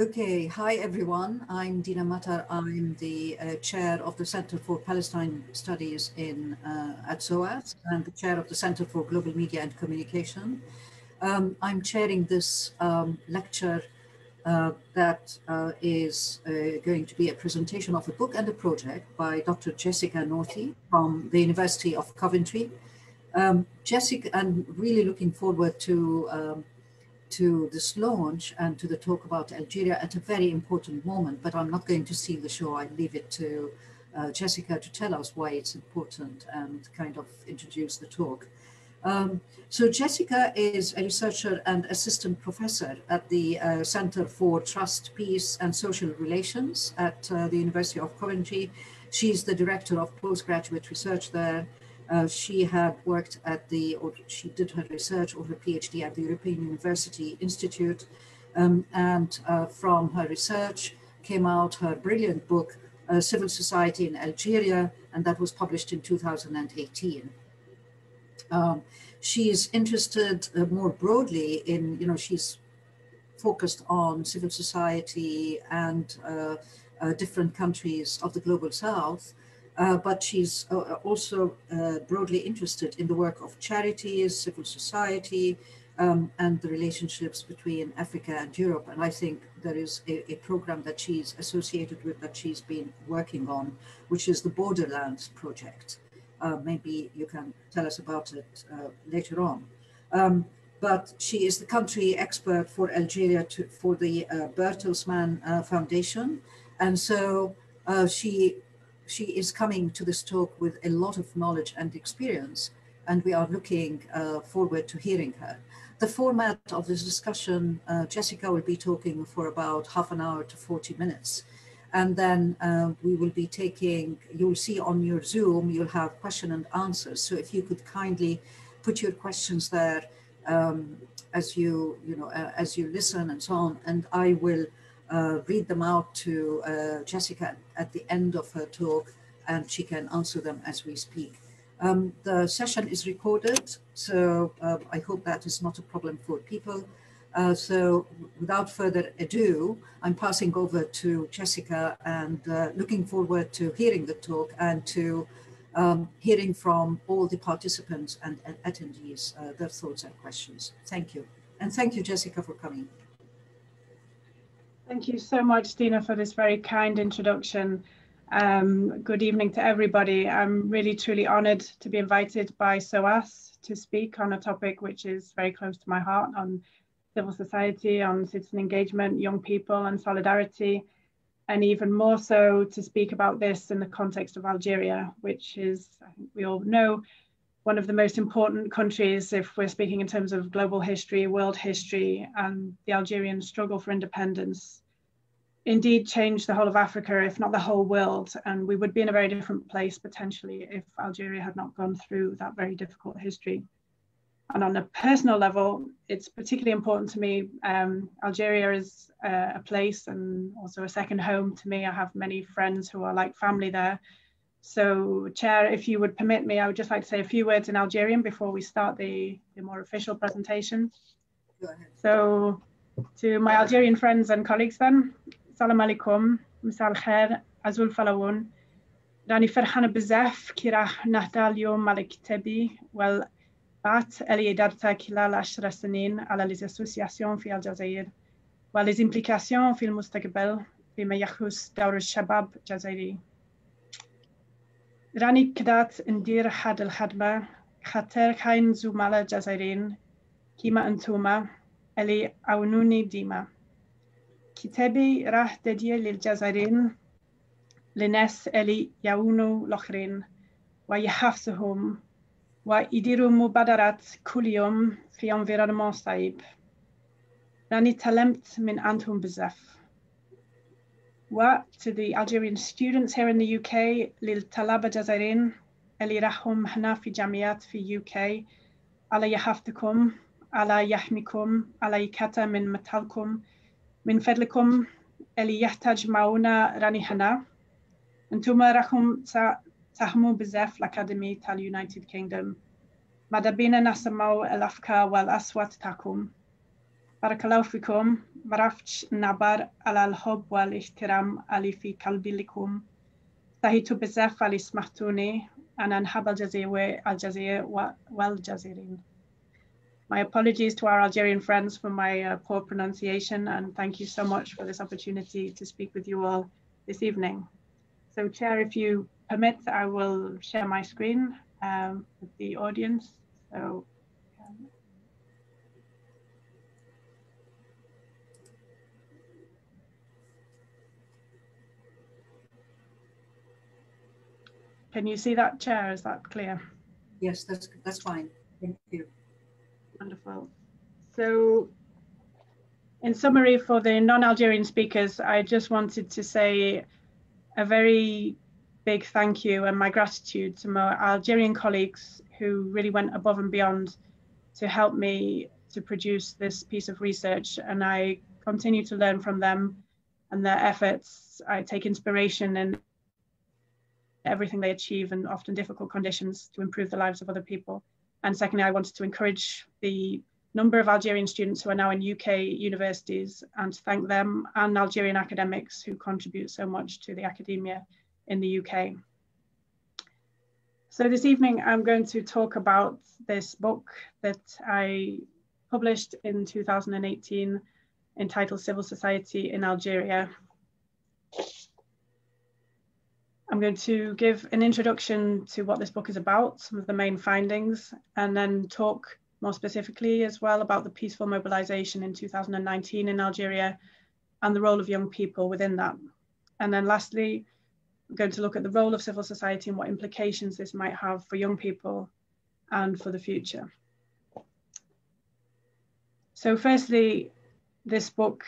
Okay, hi everyone. I'm Dina Matar. I'm the uh, chair of the Center for Palestine Studies in uh, at SOAS and the chair of the Center for Global Media and Communication. Um, I'm chairing this um, lecture uh, that uh, is uh, going to be a presentation of a book and a project by Dr. Jessica Northey from the University of Coventry. Um, Jessica, I'm really looking forward to um, to this launch and to the talk about Algeria at a very important moment, but I'm not going to steal the show. I leave it to uh, Jessica to tell us why it's important and kind of introduce the talk. Um, so Jessica is a researcher and assistant professor at the uh, Center for Trust, Peace and Social Relations at uh, the University of Coventry. She's the director of postgraduate research there uh, she had worked at the, or she did her research or her PhD at the European University Institute. Um, and uh, from her research came out her brilliant book, uh, Civil Society in Algeria, and that was published in 2018. Um, she's interested uh, more broadly in, you know, she's focused on civil society and uh, uh, different countries of the global south. Uh, but she's uh, uh, also uh, broadly interested in the work of charities, civil society, um, and the relationships between Africa and Europe. And I think there is a, a, program that she's associated with that she's been working on, which is the Borderlands Project. Uh, maybe you can tell us about it later on. Um, but she is the country expert for Algeria to, for the Bertelsmann Foundation. And so she she is coming to this talk with a lot of knowledge and experience, and we are looking uh, forward to hearing her. The format of this discussion, uh, Jessica will be talking for about half an hour to 40 minutes. And then uh, we will be taking, you'll see on your Zoom, you'll have question and answers. So if you could kindly put your questions there um, as you, you know, uh, as you listen and so on, and I will read them out to uh, Jessica at the end of her talk and she can answer them as we speak. Um, the session is recorded, so uh, I hope that is not a problem for people. Uh, so without further ado, I'm passing over to Jessica and uh, looking forward to hearing the talk and to um, hearing from all the participants and, and attendees, uh, their thoughts and questions. Thank you. And thank you, Jessica, for coming. Thank you so much, Dina, for this very kind introduction. Um, good evening to everybody. I'm really truly honoured to be invited by SOAS to speak on a topic which is very close to my heart on civil society, on citizen engagement, young people and solidarity, and even more so to speak about this in the context of Algeria, which is, I think we all know, one of the most important countries if we're speaking in terms of global history, world history, and the Algerian struggle for independence indeed changed the whole of Africa, if not the whole world. And we would be in a very different place potentially if Algeria had not gone through that very difficult history. And on a personal level, it's particularly important to me. Um, Algeria is uh, a place and also a second home to me. I have many friends who are like family there. So, Chair, if you would permit me, I would just like to say a few words in Algerian before we start the, the more official presentation. So, to my Algerian friends and colleagues then, Salam alaikum, مساء الخير. عزول فلاون. راني فرحانة بزاف. كي راح نهدى اليوم على كتابي والبعث اللي دارته خلال عشر سنين على ليزاسوسياسيون في الجزائر وليزيمبليكاسيون في المستقبل فيما يخص دور الشباب الجزائري. راني كدات ندير هاد الخدمة خاطر كاين زملاء جزائريين كيما أنتوما. اللي عاونوني ديما. كتابي راح دديه للجزائريين لناس اللي يعونوا الآخرين ويحفزهم ويديروا مبادرات كل يوم في environment صعيب. راني تعلمت من أنتم بزاف. What to the Algerian students here in the UK للطلبة الجزائريين اللي راحوا هنا في جامعات في UK على يحفظكم على يحميكم على يكتا من مثلكم من فضلكم اللي يحتاج معونا راني هنا أنتم راكم تهموا بزاف الأكاديمي تاع اليونايتد كينجدوم ماذا بينا نسمعوا الأفكار والأصوات تاعكم؟ بارك الله فيكم. ما عرفتش نعبر على الحب والاحترام اللي في قلبي لكم. سعيت بزاف اللي سمحتوني. أنا نحب الجزائر والجزائر والجزائريين. My apologies to our Algerian friends for my uh, poor pronunciation and thank you so much for this opportunity to speak with you all this evening. So Chair, if you permit, I will share my screen um, with the audience. So Can you see that chair? Is that clear? Yes, that's that's fine. Thank you. Wonderful. So in summary for the non-Algerian speakers, I just wanted to say a very big thank you and my gratitude to my Algerian colleagues who really went above and beyond to help me to produce this piece of research. And I continue to learn from them and their efforts. I take inspiration in everything they achieve in often difficult conditions to improve the lives of other people. And secondly, I wanted to encourage the number of Algerian students who are now in UK universities and to thank them and Algerian academics who contribute so much to the academia in the UK. So this evening, I'm going to talk about this book that I published in 2018 entitled Civil Society in Algeria, I'm going to give an introduction to what this book is about, some of the main findings, and then talk more specifically as well about the peaceful mobilization in 2019 in Algeria and the role of young people within that. And then lastly, I'm going to look at the role of civil society and what implications this might have for young people and for the future. So firstly, this book,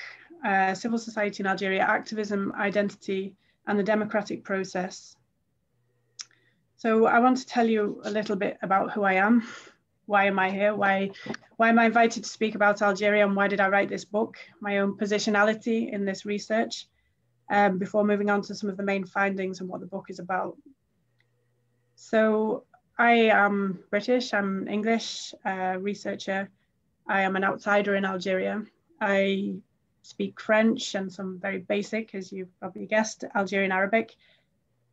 uh, Civil Society in Algeria, Activism, Identity, and the democratic process. So I want to tell you a little bit about who I am. Why am I here? Why, why am I invited to speak about Algeria and why did I write this book? My own positionality in this research um, before moving on to some of the main findings and what the book is about. So I am British, I'm English uh, researcher. I am an outsider in Algeria. I speak French and some very basic, as you've probably guessed, Algerian Arabic.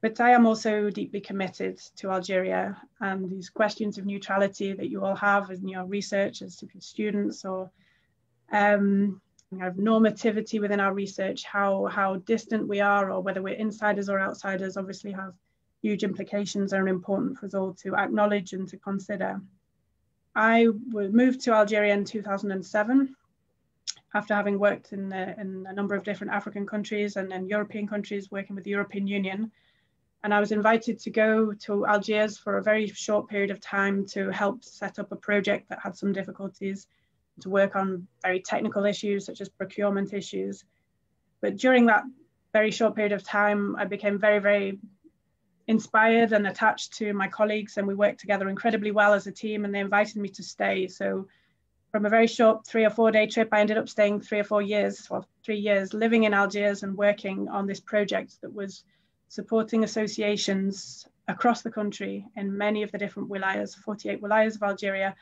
But I am also deeply committed to Algeria and these questions of neutrality that you all have in your research as students or um, normativity within our research, how, how distant we are or whether we're insiders or outsiders obviously have huge implications and are important for us all to acknowledge and to consider. I moved to Algeria in 2007 after having worked in, uh, in a number of different African countries and, then European countries working with the European Union. And I was invited to go to Algiers for a very short period of time to help set up a project that had some difficulties, to work on very technical issues such as procurement issues. But during that very short period of time, I became very, very inspired and attached to my colleagues, and we worked together incredibly well as a team, and they invited me to stay. So from a very short three or four day trip, I ended up staying three or four years, well, three years, living in Algiers and working on this project that was supporting associations across the country in many of the different wilayas, 48 wilayas of Algeria.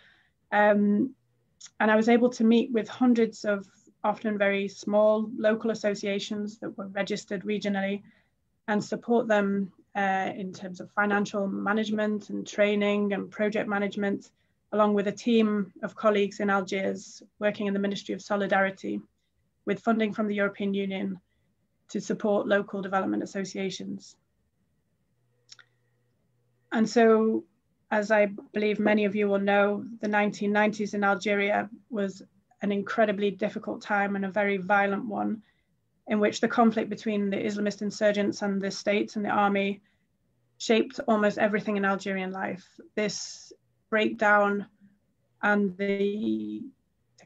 Um, and I was able to meet with hundreds of often very small local associations that were registered regionally and support them uh, in terms of financial management and training and project management along with a team of colleagues in Algiers working in the Ministry of Solidarity with funding from the European Union to support local development associations. And so, as I believe many of you will know, the 1990s in Algeria was an incredibly difficult time and a very violent one in which the conflict between the Islamist insurgents and the state and the army shaped almost everything in Algerian life. This breakdown and the,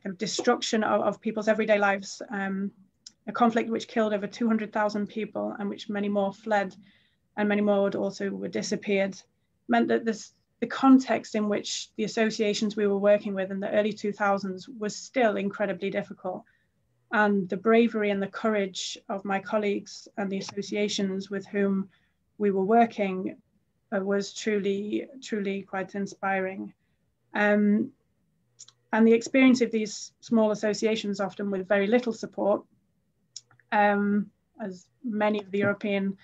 kind of destruction of, of people's everyday lives. Um, a conflict which killed over 200,000 people and which many more fled and many more also were disappeared, meant that this, the context in which the associations we were working with in the early 2000s was still incredibly difficult. And the bravery and the courage of my colleagues and the associations with whom we were working was truly, truly quite inspiring. Um, and the experience of these small associations, often with very little support, um, as many of the European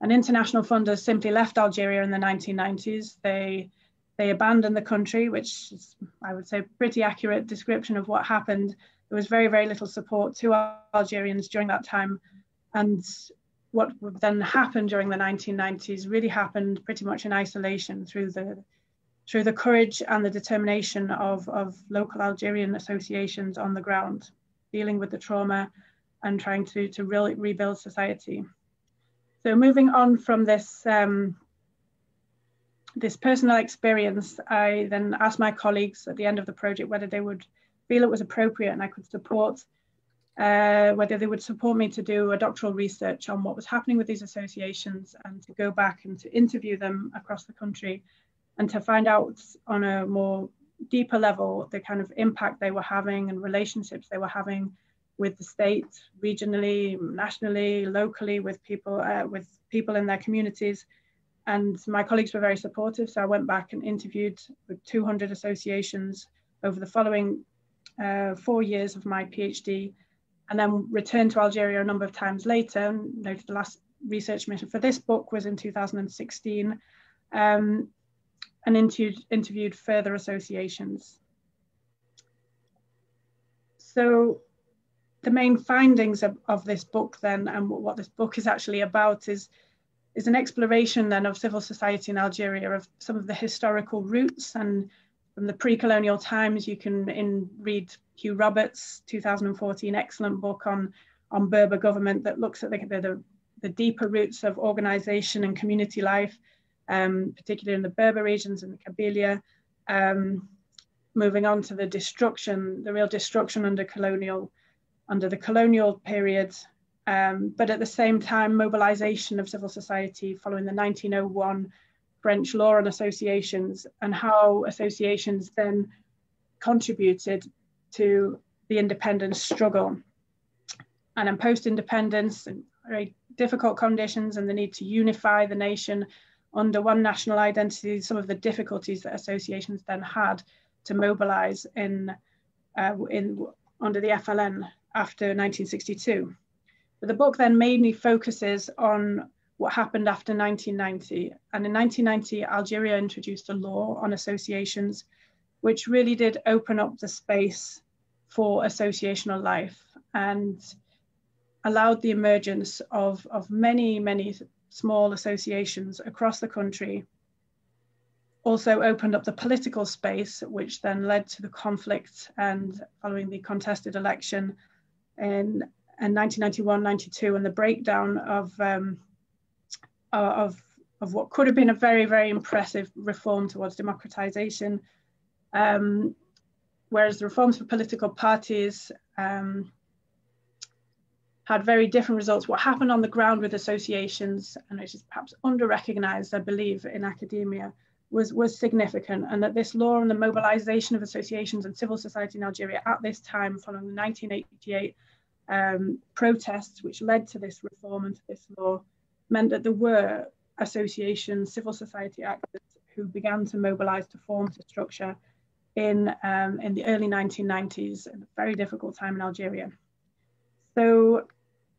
and international funders simply left Algeria in the 1990s. They they abandoned the country, which is, I would say, pretty accurate description of what happened. There was very, very little support to Algerians during that time. And what then happened during the 1990s really happened pretty much in isolation through the through the courage and the determination of, of local Algerian associations on the ground, dealing with the trauma and trying to, to really rebuild society. So moving on from this, um, this personal experience, I then asked my colleagues at the end of the project whether they would feel it was appropriate and I could support, uh, whether they would support me to do a doctoral research on what was happening with these associations and to go back and to interview them across the country and to find out on a more deeper level the kind of impact they were having and relationships they were having with the state, regionally, nationally, locally, with people uh, with people in their communities. And my colleagues were very supportive, so I went back and interviewed with 200 associations over the following uh, four years of my PhD, and then returned to Algeria a number of times later. Noted the last research mission for this book was in 2016. Um, and interviewed, interviewed further associations. So the main findings of, of this book then and what this book is actually about is, is an exploration then of civil society in Algeria of some of the historical roots and from the pre-colonial times you can in, read Hugh Roberts 2014 excellent book on on Berber government that looks at the, the, the deeper roots of organization and community life um, particularly in the Berber regions and the Kabylia. Um, moving on to the destruction, the real destruction under colonial, under the colonial period, um, but at the same time, mobilization of civil society following the 1901 French law on associations and how associations then contributed to the independence struggle. And in post-independence, and very difficult conditions and the need to unify the nation under one national identity some of the difficulties that associations then had to mobilize in, uh, in under the FLN after 1962. But the book then mainly focuses on what happened after 1990. And in 1990, Algeria introduced a law on associations, which really did open up the space for associational life and allowed the emergence of, of many, many small associations across the country also opened up the political space, which then led to the conflict and following the contested election in, in 1991-92 and the breakdown of, um, of, of what could have been a very, very impressive reform towards democratization. Um, whereas the reforms for political parties um, had very different results. What happened on the ground with associations, and which is perhaps under-recognized, I believe, in academia, was, was significant, and that this law on the mobilization of associations and civil society in Algeria at this time, following the 1988 um, protests, which led to this reform and to this law, meant that there were associations, civil society actors who began to mobilize to form to structure in, um, in the early 1990s, a very difficult time in Algeria. So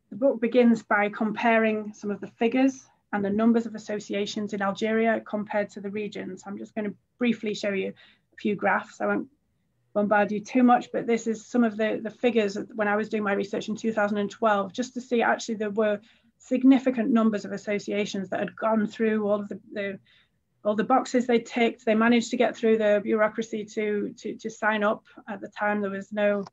the book begins by comparing some of the figures and the numbers of associations in Algeria compared to the regions. I'm just going to briefly show you a few graphs. I won't bombard you too much, but this is some of the, the figures when I was doing my research in 2012, just to see actually there were significant numbers of associations that had gone through all of the, the all the boxes they ticked. They managed to get through the bureaucracy to, to, to sign up. At the time, there was no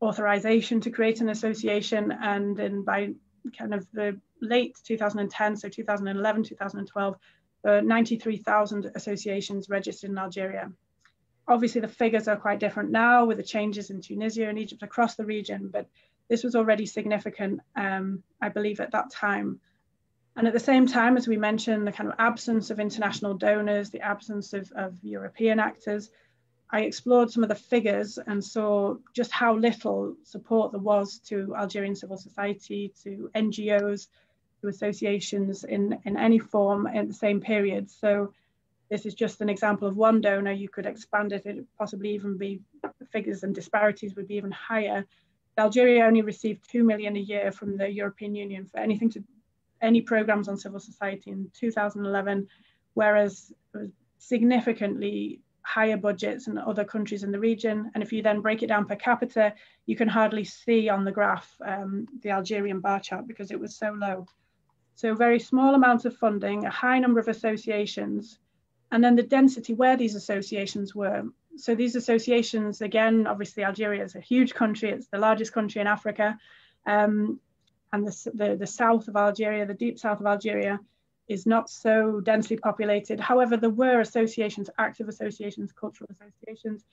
authorization to create an association and in by kind of the late 2010 so 2011 2012 uh, 93,000 associations registered in Algeria obviously the figures are quite different now with the changes in Tunisia and Egypt across the region but this was already significant um, I believe at that time and at the same time as we mentioned the kind of absence of international donors the absence of, of European actors I explored some of the figures and saw just how little support there was to Algerian civil society, to NGOs, to associations in, in any form in the same period. So this is just an example of one donor. You could expand it, it possibly even be figures and disparities would be even higher. Algeria only received 2 million a year from the European Union for anything to any programs on civil society in 2011, whereas significantly higher budgets in other countries in the region. And if you then break it down per capita, you can hardly see on the graph um, the Algerian bar chart because it was so low. So very small amounts of funding, a high number of associations, and then the density where these associations were. So these associations, again, obviously Algeria is a huge country, it's the largest country in Africa. Um, and the, the, the south of Algeria, the deep south of Algeria, is not so densely populated. However, there were associations, active associations, cultural associations,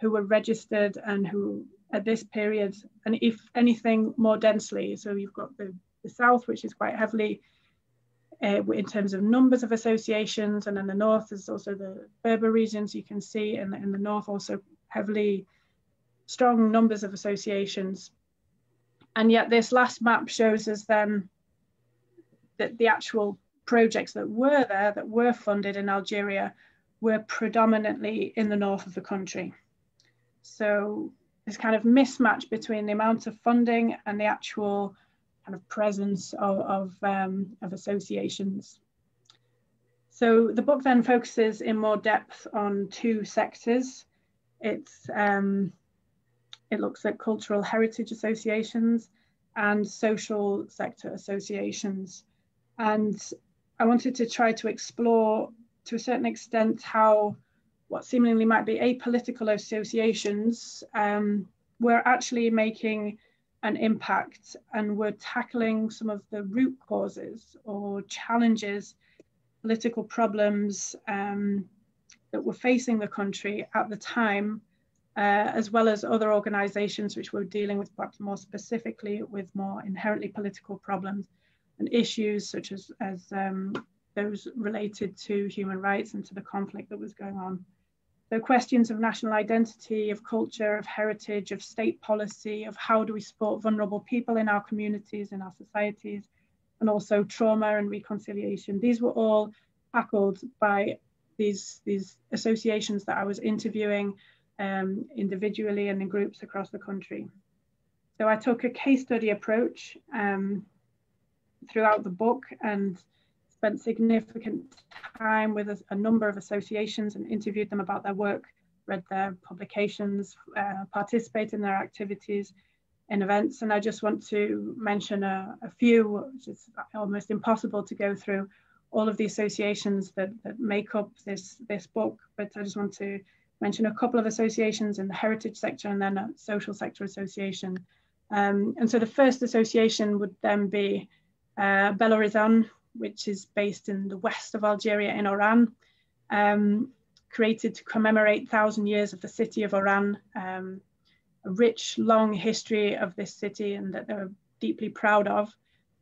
who were registered and who at this period, and if anything more densely, so you've got the, the south, which is quite heavily uh, in terms of numbers of associations, and then the north is also the Berber regions you can see, and in the north also heavily strong numbers of associations. And yet this last map shows us then that the actual projects that were there, that were funded in Algeria, were predominantly in the north of the country. So this kind of mismatch between the amount of funding and the actual kind of presence of, of, um, of associations. So the book then focuses in more depth on two sectors. It's, um, it looks at cultural heritage associations and social sector associations. And I wanted to try to explore to a certain extent how what seemingly might be apolitical associations um, were actually making an impact and we're tackling some of the root causes or challenges, political problems um, that were facing the country at the time, uh, as well as other organizations which were dealing with perhaps more specifically with more inherently political problems and issues such as, as um, those related to human rights and to the conflict that was going on. So questions of national identity, of culture, of heritage, of state policy, of how do we support vulnerable people in our communities, in our societies, and also trauma and reconciliation. These were all tackled by these, these associations that I was interviewing um, individually and in groups across the country. So I took a case study approach um, throughout the book and spent significant time with a, a, number of associations and interviewed them about their work, read their publications, uh, participate in their activities in events. And I just want to mention a, a, few, which is almost impossible to go through all of the associations that, that make up this, this book, but I just want to mention a couple of associations in the heritage sector and then a social sector association. Um, and so the first association would then be uh, Bel Horizon, which is based in the west of Algeria in Oran, um, created to commemorate 1,000 years of the city of Oran, um, a rich, long history of this city and that they're deeply proud of.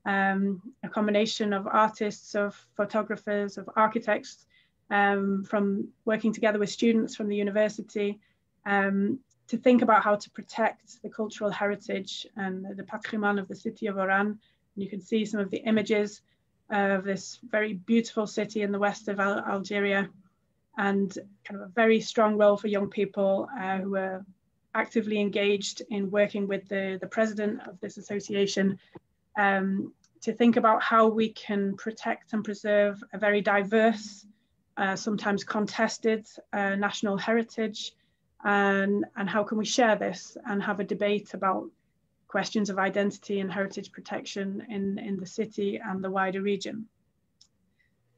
Um, a combination of artists, of photographers, of architects, um, from working together with students from the university um, to think about how to protect the cultural heritage and the patrimoine of the city of Oran and you can see some of the images of this very beautiful city in the west of Al Algeria and kind of a very strong role for young people uh, who are actively engaged in working with the, the president of this association um, to think about how we can protect and preserve a very diverse, uh, sometimes contested uh, national heritage and, and how can we share this and have a debate about questions of identity and heritage protection in, in the city and the wider region.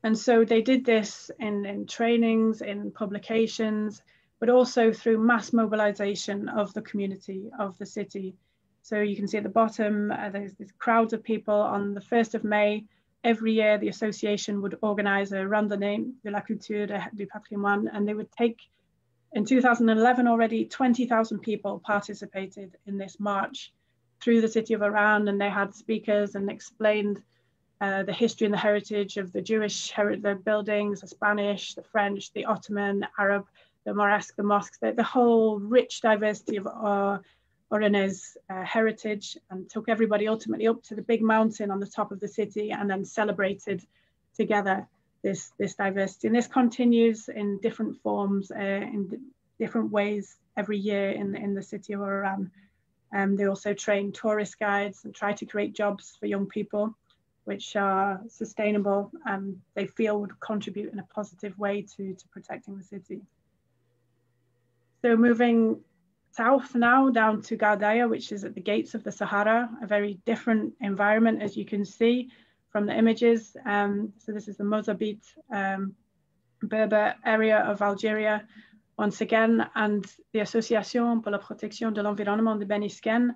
And so they did this in, in trainings, in publications, but also through mass mobilization of the community of the city. So you can see at the bottom, uh, there's this crowds of people on the 1st of May. Every year, the association would organize a randonnée de la culture du patrimoine, and they would take, in 2011 already, 20,000 people participated in this march through the city of Oran and they had speakers and explained uh, the history and the heritage of the Jewish the buildings, the Spanish, the French, the Ottoman, Arab, the Moresque, the mosques, the, the whole rich diversity of uh, Oranese uh, heritage and took everybody ultimately up to the big mountain on the top of the city and then celebrated together. this, this diversity. And this continues in different forms, uh, in different ways every year in, in the city of Oran. Um, they also train tourist guides and try to create jobs for young people, which are sustainable and they feel would contribute in a positive way to, to protecting the city. So moving south now down to Ghardaia, which is at the gates of the Sahara, a very different environment as you can see from the images. Um, so this is the Mozabite um, Berber area of Algeria once again, and the Association pour la protection de l'environnement de Beni Isguen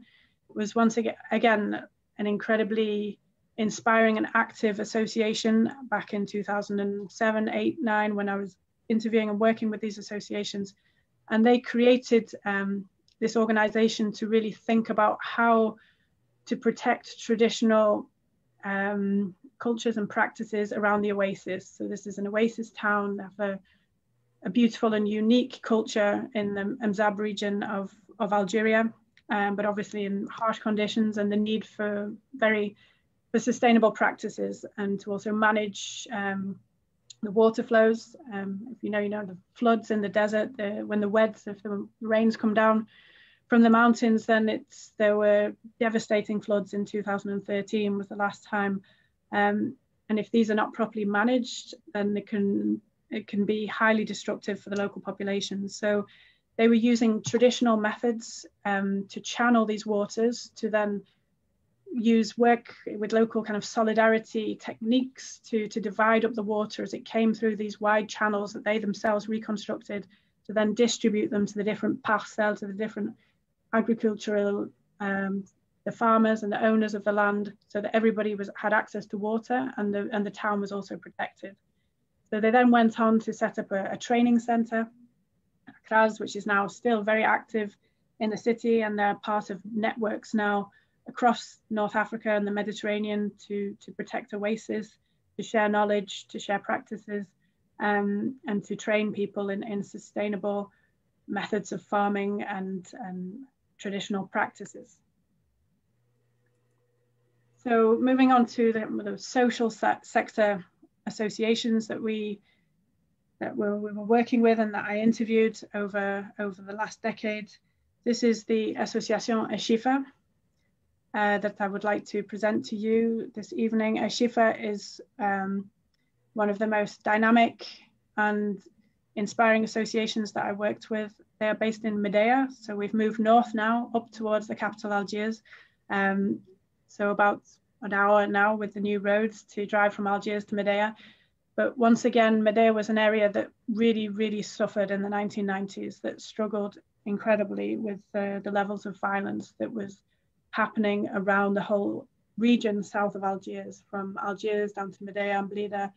was once again, again an incredibly inspiring and active association back in 2007, 8, 9, when I was interviewing and working with these associations. And they created um, this organization to really think about how to protect traditional um, cultures and practices around the oasis. So this is an oasis town. They have a, a beautiful and unique culture in the Mzab region of, of Algeria, um, but obviously in harsh conditions and the need for very for sustainable practices and to also manage um, the water flows. Um, if you know, you know the floods in the desert, the, when the wets, if the rains come down, from the mountains, then it's there were devastating floods in 2013 was the last time. Um, and if these are not properly managed, then they can it can be highly destructive for the local population. So they were using traditional methods um, to channel these waters to then use work with local kind of solidarity techniques to, to divide up the water as it came through these wide channels that they themselves reconstructed to then distribute them to the different parcels, to the different agricultural, um, the farmers and the owners of the land, so that everybody was had access to water and the, and the town was also protected. So they then went on to set up a, a training centre, CRAS, which is now still very active in the city and they're part of networks now across North Africa and the Mediterranean to, to protect oases, to share knowledge, to share practices, um, and to train people in, in sustainable methods of farming and, and traditional practices. So moving on to the, the social se sector associations that we that we were working with and that I interviewed over, over the last decade. This is the Association Eshifa uh, that I would like to present to you this evening. Eshifa is um, one of the most dynamic and inspiring associations that I worked with. They are based in Medea, so we've moved north now up towards the capital Algiers. Um, so about an hour now with the new roads to drive from Algiers to Medea. But once again, Medea was an area that really, really suffered in the 1990s, that struggled incredibly with uh, the levels of violence that was happening around the whole region south of Algiers, from Algiers down to Medea and Blida,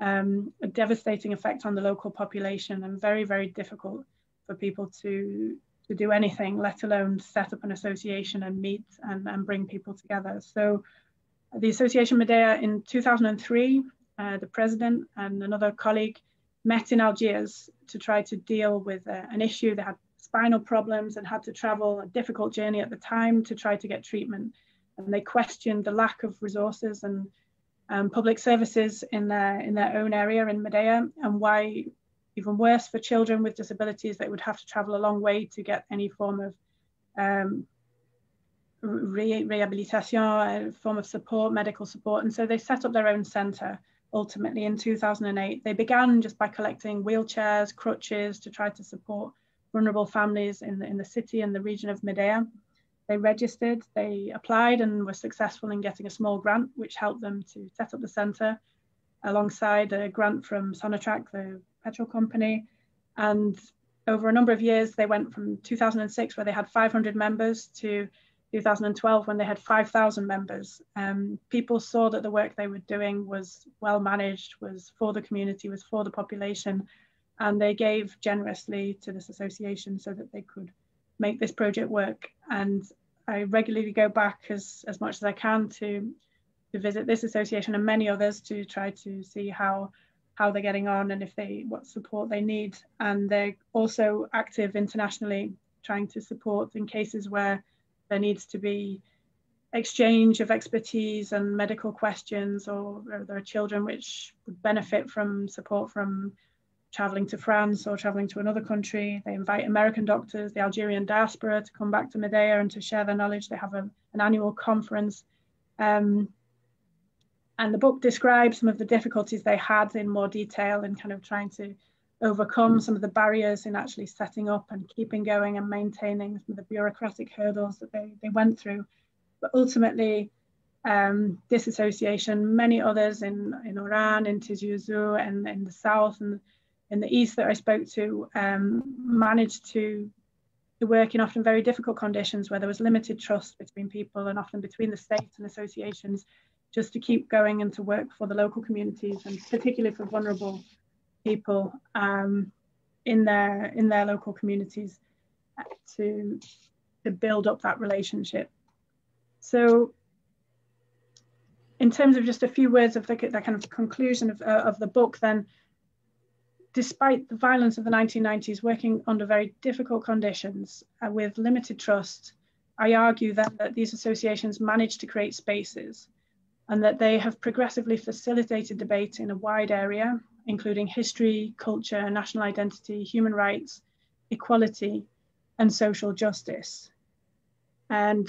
um, a devastating effect on the local population and very, very difficult for people to, to do anything, let alone set up an association and meet and, and bring people together. So the Association Medea in 2003, uh, the president and another colleague met in Algiers to try to deal with uh, an issue. They had spinal problems and had to travel a difficult journey at the time to try to get treatment. And they questioned the lack of resources and um, public services in their in their own area in Medea, and why even worse for children with disabilities, they would have to travel a long way to get any form of um, re rehabilitation, a form of support, medical support. And so they set up their own centre ultimately in 2008. They began just by collecting wheelchairs, crutches to try to support vulnerable families in the, in the city and the region of Medea. They registered, they applied and were successful in getting a small grant, which helped them to set up the centre alongside a grant from Sonatrach, the petrol company. And over a number of years, they went from 2006, where they had 500 members, to 2012, when they had 5,000 members. Um, people saw that the work they were doing was well managed, was for the community, was for the population, and they gave generously to this association so that they could make this project work. And I regularly go back as, as much as I can to, to visit this association and many others to try to see how how they're getting on and if they what support they need. And they're also active internationally, trying to support in cases where there needs to be exchange of expertise and medical questions, or there are children which would benefit from support from traveling to France or traveling to another country. They invite American doctors, the Algerian diaspora to come back to Medea and to share their knowledge. They have a, an annual conference. Um, and the book describes some of the difficulties they had in more detail in kind of trying to overcome some of the barriers in actually setting up and keeping going and maintaining some of the bureaucratic hurdles that they, they went through. But ultimately, um, this association, many others in, in Oran, in Tizi and in the south and in the east that I spoke to, um, managed to, to work in often very difficult conditions where there was limited trust between people and often between the states and associations, just to keep going and to work for the local communities and particularly for vulnerable people um, in their in their local communities to to build up that relationship. So in terms of just a few words of the, the kind of conclusion of, uh, of the book, then despite the violence of the 1990s, working under very difficult conditions uh, with limited trust, I argue then that these associations managed to create spaces and that they have progressively facilitated debate in a wide area, including history, culture, national identity, human rights, equality, and social justice. And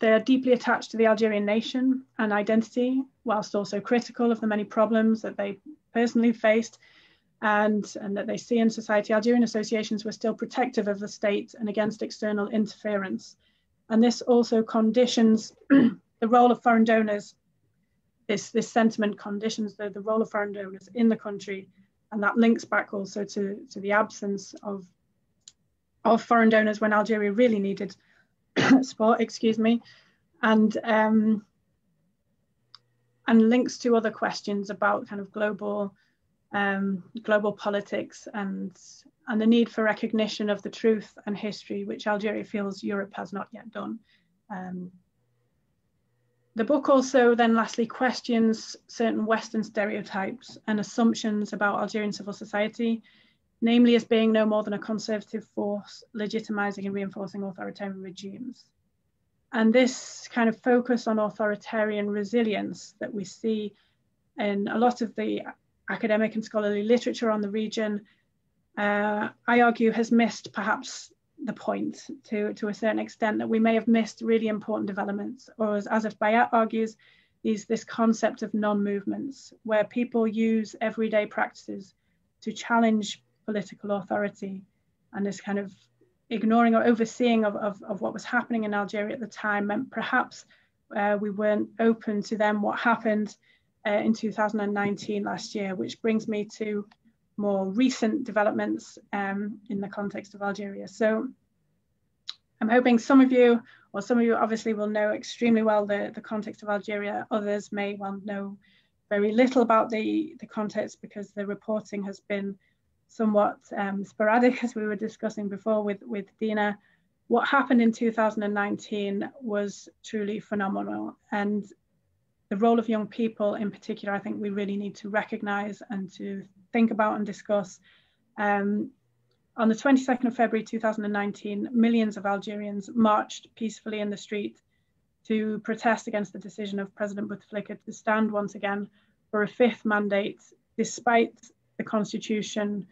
they are deeply attached to the Algerian nation and identity, whilst also critical of the many problems that they personally faced and, and that they see in society. Algerian associations were still protective of the state and against external interference. And this also conditions the role of foreign donors. This, this sentiment conditions the, the role of foreign donors in the country. And that links back also to, to the absence of, of foreign donors when Algeria really needed support, excuse me, and um, and links to other questions about kind of global um, global politics and and the need for recognition of the truth and history, which Algeria feels Europe has not yet done. Um, the book also then lastly questions certain Western stereotypes and assumptions about Algerian civil society namely as being no more than a conservative force legitimizing and reinforcing authoritarian regimes. And this kind of focus on authoritarian resilience that we see in a lot of the academic and scholarly literature on the region, uh, I argue has missed perhaps the point to, to a certain extent that we may have missed really important developments, or as Asef Bayat argues, these, this concept of non-movements, where people use everyday practices to challenge political authority and this kind of ignoring or overseeing of, of, of what was happening in Algeria at the time meant perhaps uh, we weren't open to them what happened uh, in 2019 last year, which brings me to more recent developments um, in the context of Algeria. So I'm hoping some of you, or some of you obviously will know extremely well the, the context of Algeria. Others may well know very little about the, the context because the reporting has been somewhat um, sporadic, as we were discussing before with, with Dina. What happened in 2019 was truly phenomenal. And the role of young people in particular, I think we really need to recognize and to think about and discuss. Um, on the 22nd of February 2019, millions of Algerians marched peacefully in the street to protest against the decision of President Bouteflika to stand once again for a fifth mandate, despite the constitution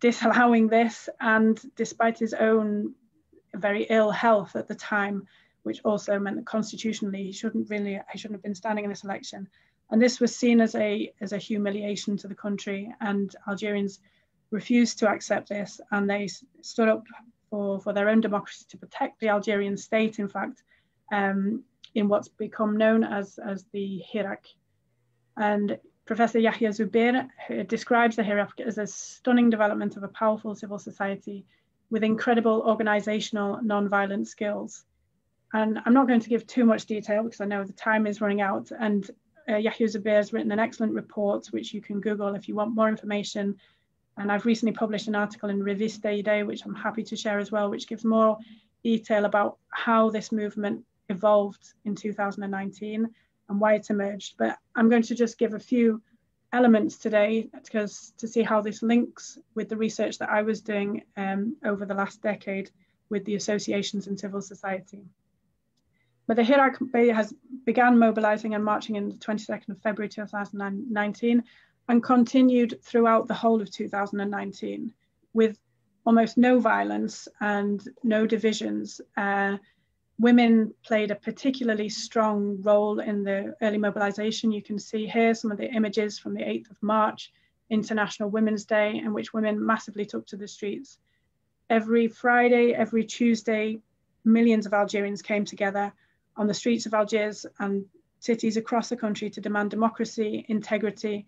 disallowing this and despite his own very ill health at the time, which also meant that constitutionally he shouldn't really, he shouldn't have been standing in this election. And this was seen as a, as a humiliation to the country and Algerians refused to accept this and they stood up for, for their own democracy to protect the Algerian state, in fact, um, in what's become known as, as the Hirak. And Professor Yahia Zoubir describes the Hirak as a stunning development of a powerful civil society with incredible organizational non-violent skills. And I'm not going to give too much detail because I know the time is running out. And uh, Yahia Zoubir has written an excellent report, which you can Google if you want more information. And I've recently published an article in Revista Idee, which I'm happy to share as well, which gives more detail about how this movement evolved in 2019 and why it emerged. But I'm going to just give a few elements today because to see how this links with the research that I was doing um, over the last decade with the associations and civil society. But the Hirak Bay has began mobilizing and marching in the 22nd of February 2019 and continued throughout the whole of 2019 with almost no violence and no divisions. Uh, women played a particularly strong role in the early mobilization. You can see here some of the images from the 8th of March, International Women's Day, in which women massively took to the streets. Every Friday, every Tuesday, millions of Algerians came together on the streets of Algiers and cities across the country to demand democracy, integrity,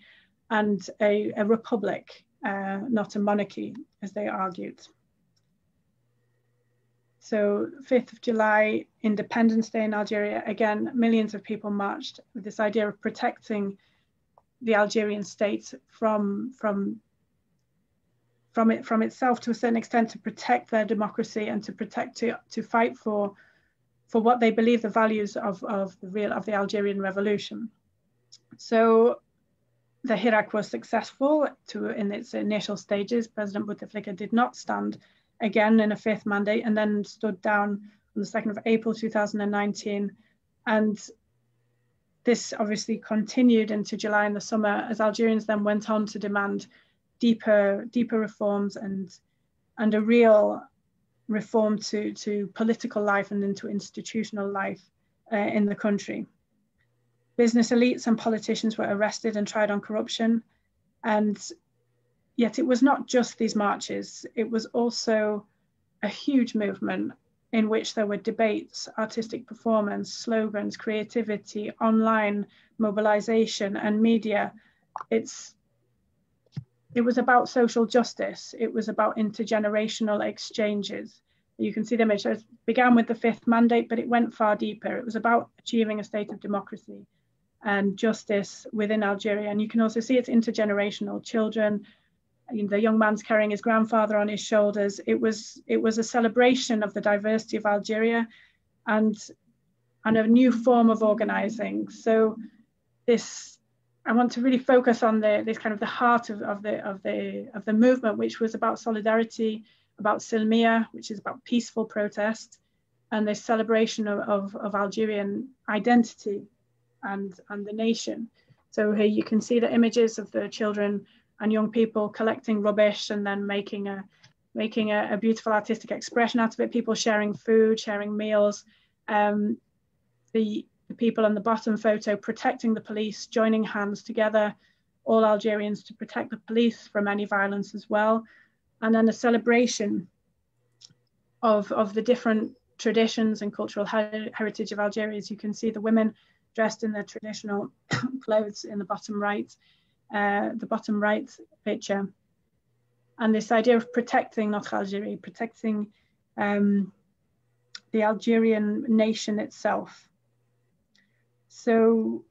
and a, a republic, uh, not a monarchy, as they argued. So 5th of July, Independence Day in Algeria, again, millions of people marched with this idea of protecting the Algerian state from, from, from, it, from itself to a certain extent to protect their democracy and to protect, to, to fight for, for what they believe the values of, of, the real, of the Algerian revolution. So the Hirak was successful to, in its initial stages. President Bouteflika did not stand again in a fifth mandate and then stood down on the 2nd of April 2019. And this obviously continued into July and the summer as Algerians then went on to demand deeper, deeper reforms and, and a real reform to, to political life and into institutional life uh, in the country. Business elites and politicians were arrested and tried on corruption. And yet it was not just these marches, it was also a huge movement in which there were debates, artistic performance, slogans, creativity, online mobilization, and media. It's it was about social justice. It was about intergenerational exchanges. You can see the image. It began with the fifth mandate, but it went far deeper. It was about achieving a state of democracy and justice within Algeria. And you can also see it's intergenerational. Children, the young man's carrying his grandfather on his shoulders. It was it was a celebration of the diversity of Algeria, and and a new form of organizing. So this I want to really focus on the this kind of the heart of, of the of the of the movement, which was about solidarity, about Silmia, which is about peaceful protest, and this celebration of, of, of Algerian identity and, and the nation. So here you can see the images of the children and young people collecting rubbish and then making a making a, a beautiful artistic expression out of it. People sharing food, sharing meals. Um, the, the people on the bottom photo protecting the police, joining hands together, all Algerians to protect the police from any violence as well. And then a celebration of, of the different traditions and cultural her heritage of Algeria. As you can see, the women dressed in their traditional clothes in the bottom right, uh, the bottom right picture. And this idea of protecting Notre Algérie, protecting um, the Algerian nation itself. So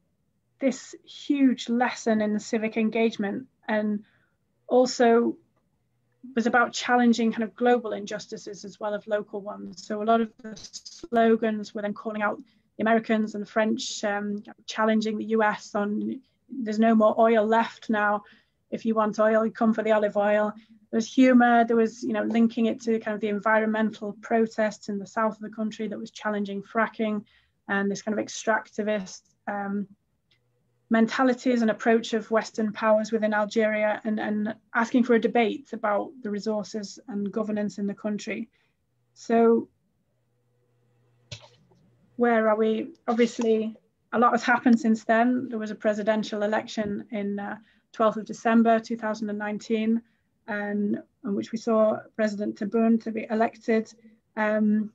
this huge lesson in civic engagement and also was about challenging kind of global injustices as well as local ones. So a lot of the slogans were then calling out the Americans and the French um, challenging the US on there's no more oil left now. If you want oil, you come for the olive oil. There was humour. There was, you know, linking it to kind of the environmental protests in the south of the country that was challenging fracking and this kind of extractivist um, mentalities and approach of Western powers within Algeria and, and asking for a debate about the resources and governance in the country. So where are we? Obviously, a lot has happened since then. There was a presidential election in uh, 12th of December 2019, and in which we saw President Tebboune to be elected um,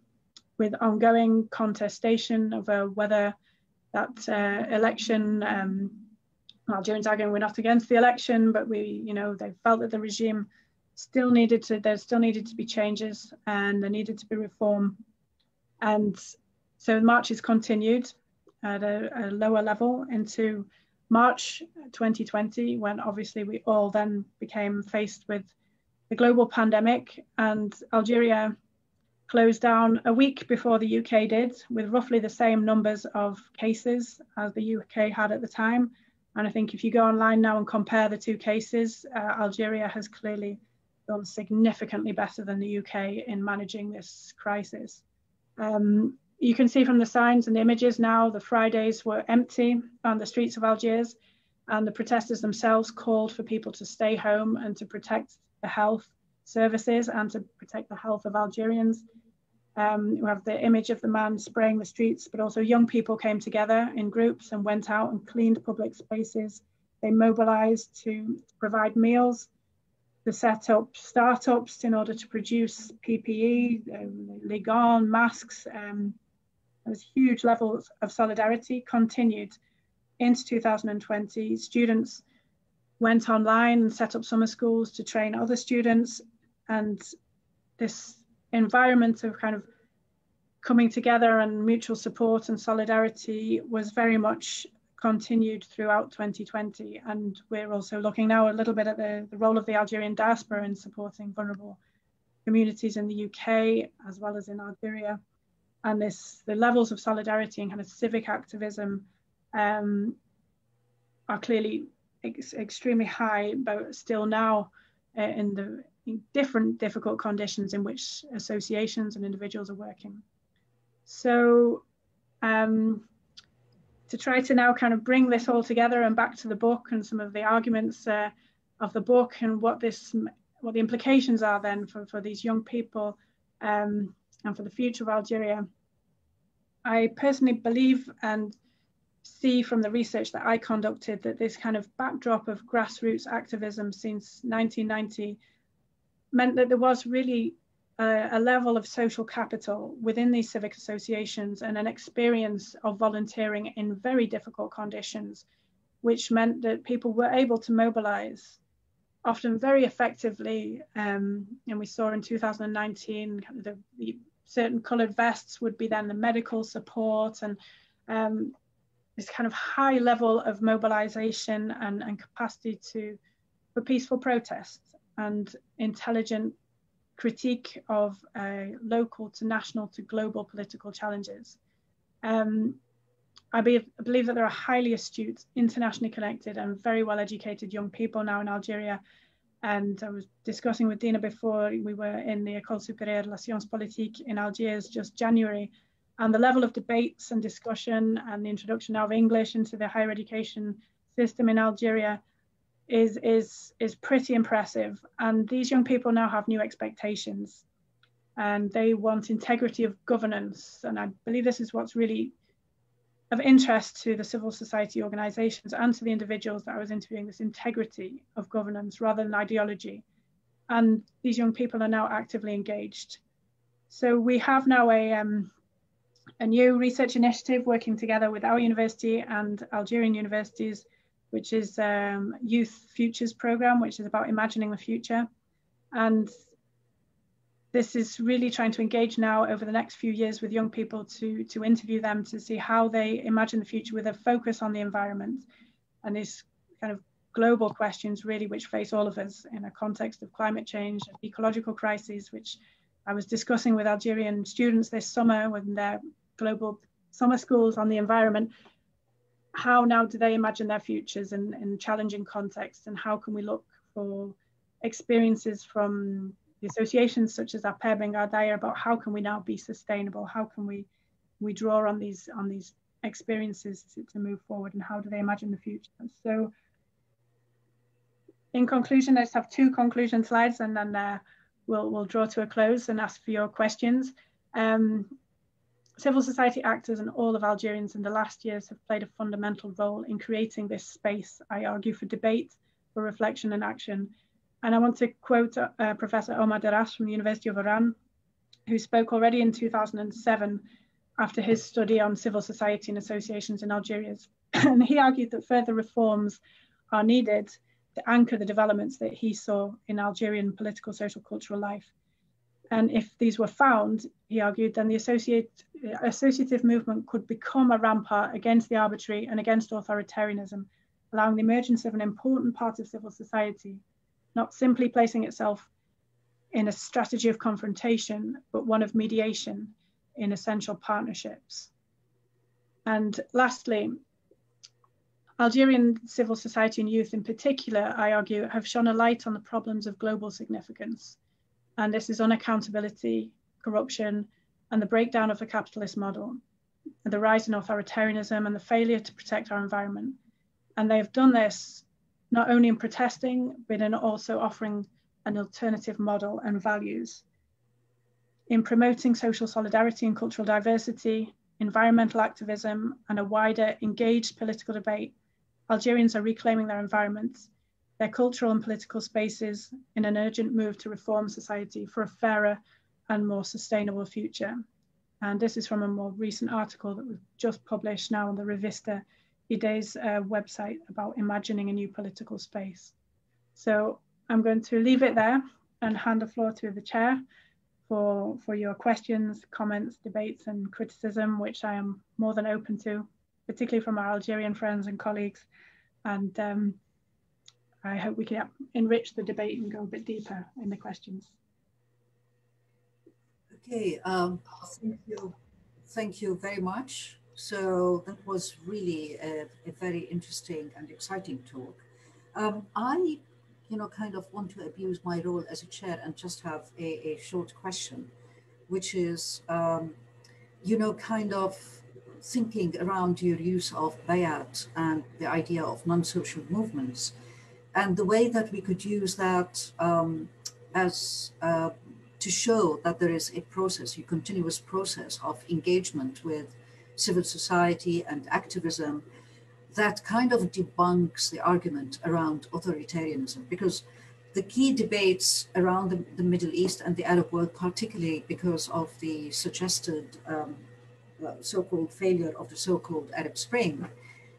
with ongoing contestation over whether that uh, election, um, Algerians arguing we're not against the election, but we, you know, they felt that the regime still needed to, there still needed to be changes and there needed to be reform. And so the marches continued at a, a, lower level into March 2020, when obviously we all then became faced with the global pandemic and Algeria closed down a week before the UK did, with roughly the same numbers of cases as the UK had at the time. And I think if you go online now and compare the two cases, uh, Algeria has clearly done significantly better than the UK in managing this crisis. Um, you can see from the signs and the images now, the Fridays were empty on the streets of Algiers and the protesters themselves called for people to stay home and to protect the health services and to protect the health of Algerians. Um, we have the image of the man spraying the streets, but also young people came together in groups and went out and cleaned public spaces. They mobilized to provide meals, to set up startups in order to produce PPE, um, Ligon, masks. Um, there was huge levels of solidarity continued into 2020. Students went online and set up summer schools to train other students and this environment of kind of coming together and mutual support and solidarity was very much continued throughout 2020 and we're also looking now a little bit at the, the role of the Algerian diaspora in supporting vulnerable communities in the UK as well as in Algeria. And this the levels of solidarity and kind of civic activism um, are clearly ex extremely high but still now uh, in the different difficult conditions in which associations and individuals are working. So um, to try to now kind of bring this all together and back to the book and some of the arguments uh, of the book and what this what the implications are then for, for these young people um, and for the future of Algeria. I personally believe and see from the research that I conducted that this kind of backdrop of grassroots activism since 1990 meant that there was really a, a, level of social capital within these civic associations and an experience of volunteering in very difficult conditions, which meant that people were able to mobilize often very effectively. Um, and we saw in 2019 the, the, certain colored vests would be then the medical support and um, this kind of high level of mobilization and, and capacity to for peaceful protest and intelligent critique of uh, local to national to global political challenges. Um, I be, believe that there are highly astute, internationally connected and very well educated young people now in Algeria. And I was discussing with Dina before we were in the École Supérieure de la Science Politique in Algiers just January. And the level of debates and discussion and the introduction now of English into the higher education system in Algeria is is is pretty impressive. And these young people now have new expectations. And they want integrity of governance. And i believe this is what's really of interest to the civil society organizations and to the individuals that i was interviewing this integrity of governance rather than ideology. And these young people are now actively engaged. So we have now a um, a new research initiative working together with our university and algerian universities which is um, Youth Futures Program, which is about imagining the future. And this is really trying to engage now over the next few years with young people to, to interview them to see how they imagine the future with a focus on the environment and these kind of global questions really which face all of us in a context of climate change and ecological crises, which I was discussing with Algerian students this summer when their global summer schools on the environment how now do they imagine their futures in, in challenging contexts? And how can we look for experiences from the associations such as APEB and Ghardaia about how can we now be sustainable? How can we we draw on these on these experiences to, to move forward? And how do they imagine the future? So in conclusion I just have two conclusion slides and then uh, we'll we'll draw to a close and ask for your questions. Um, Civil society actors and all of Algerians in the last years have played a fundamental role in creating this space, I argue, for debate, for reflection and action. And I want to quote uh, Professor Omar Derras from the University of Oran, who spoke already in 2007 after his study on civil society and associations in Algeria. and he argued that further reforms are needed to anchor the developments that he saw in Algerian political, social, cultural life. And if these were found, he argued, then the associate, uh, associative movement could become a rampart against the arbitrary and against authoritarianism, allowing the emergence of an important part of civil society, not simply placing itself in a strategy of confrontation, but one of mediation in essential partnerships. And lastly, Algerian civil society and youth in particular, I argue, have shone a light on the problems of global significance and this is unaccountability, corruption, and the breakdown of the capitalist model, the rise in authoritarianism and the failure to protect our environment. And they've done this not only in protesting, but in also offering an alternative model and values. In promoting social solidarity and cultural diversity, environmental activism, and a wider engaged political debate, Algerians are reclaiming their environments, their cultural and political spaces in an urgent move to reform society for a fairer and more sustainable future. And this is from a more recent article that was just published now on the Revista Ideas uh, website about imagining a new political space. So I'm going to leave it there and hand the floor to the chair for, for your questions, comments, debates and criticism, which I am more than open to, particularly from our Algerian friends and colleagues. And um, I hope we can enrich the debate and go a bit deeper in the questions. Okay, um, thank you. Thank you very much. So that was really a, a very interesting and exciting talk. Um, I, you know, kind of want to abuse my role as a chair and just have a, a short question, which is, um, you know, kind of thinking around your use of bayat and the idea of non-social movements and the way that we could use that um, as uh, to show that there is a process, a continuous process of engagement with civil society and activism that kind of debunks the argument around authoritarianism. Because the key debates around the, the Middle East and the Arab world, particularly because of the suggested um, uh, so-called failure of the so-called Arab Spring,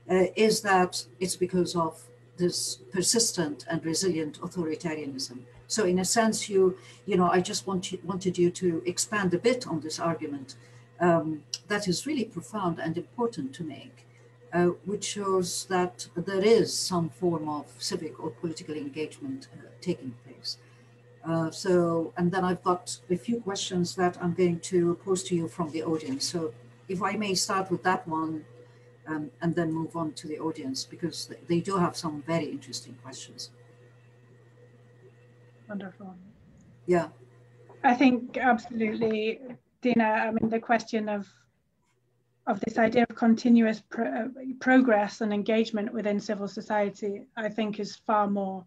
uh, is that it's because of this persistent and resilient authoritarianism. So in a sense, you, you know, I just want you, wanted you to expand a bit on this argument um, that is really profound and important to make, uh, which shows that there is some form of civic or political engagement uh, taking place. Uh, so, and then I've got a few questions that I'm going to pose to you from the audience. So if I may start with that one, um, and then move on to the audience because they do have some very interesting questions. Wonderful. Yeah. I think absolutely, Dina. I mean, the question of of this idea of continuous pro progress and engagement within civil society, I think, is far more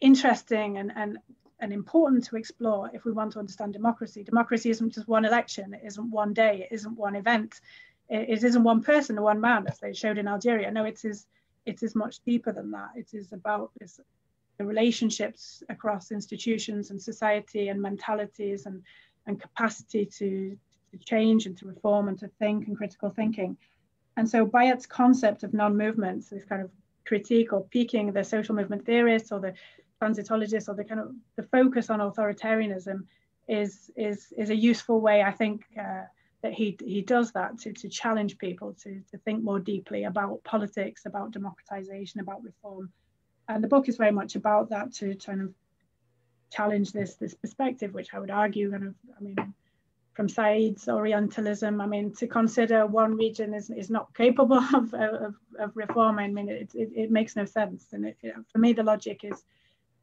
interesting and, and and important to explore if we want to understand democracy. Democracy isn't just one election, it isn't one day, it isn't one event, it, isn't one person or one man, as they showed in Algeria. No, it is it is much deeper than that. It is about this the relationships across institutions and society and mentalities and, and capacity to, to change and to reform and to think and critical thinking. And so Bayat's concept of non-movements, this kind of critique or piquing the social movement theorists or the transitologists or the kind of the focus on authoritarianism is, is, is a useful way, I think, uh, that he, he does that to, to challenge people to, to think more deeply about politics, about democratization, about reform, and the book is very much about that to kind of challenge this this perspective, which I would argue kind of, I mean, from Said's Orientalism, I mean, to consider one region is, is not capable of, of, of reform, I mean, it, it, it makes no sense. And it, it, for me, the logic is,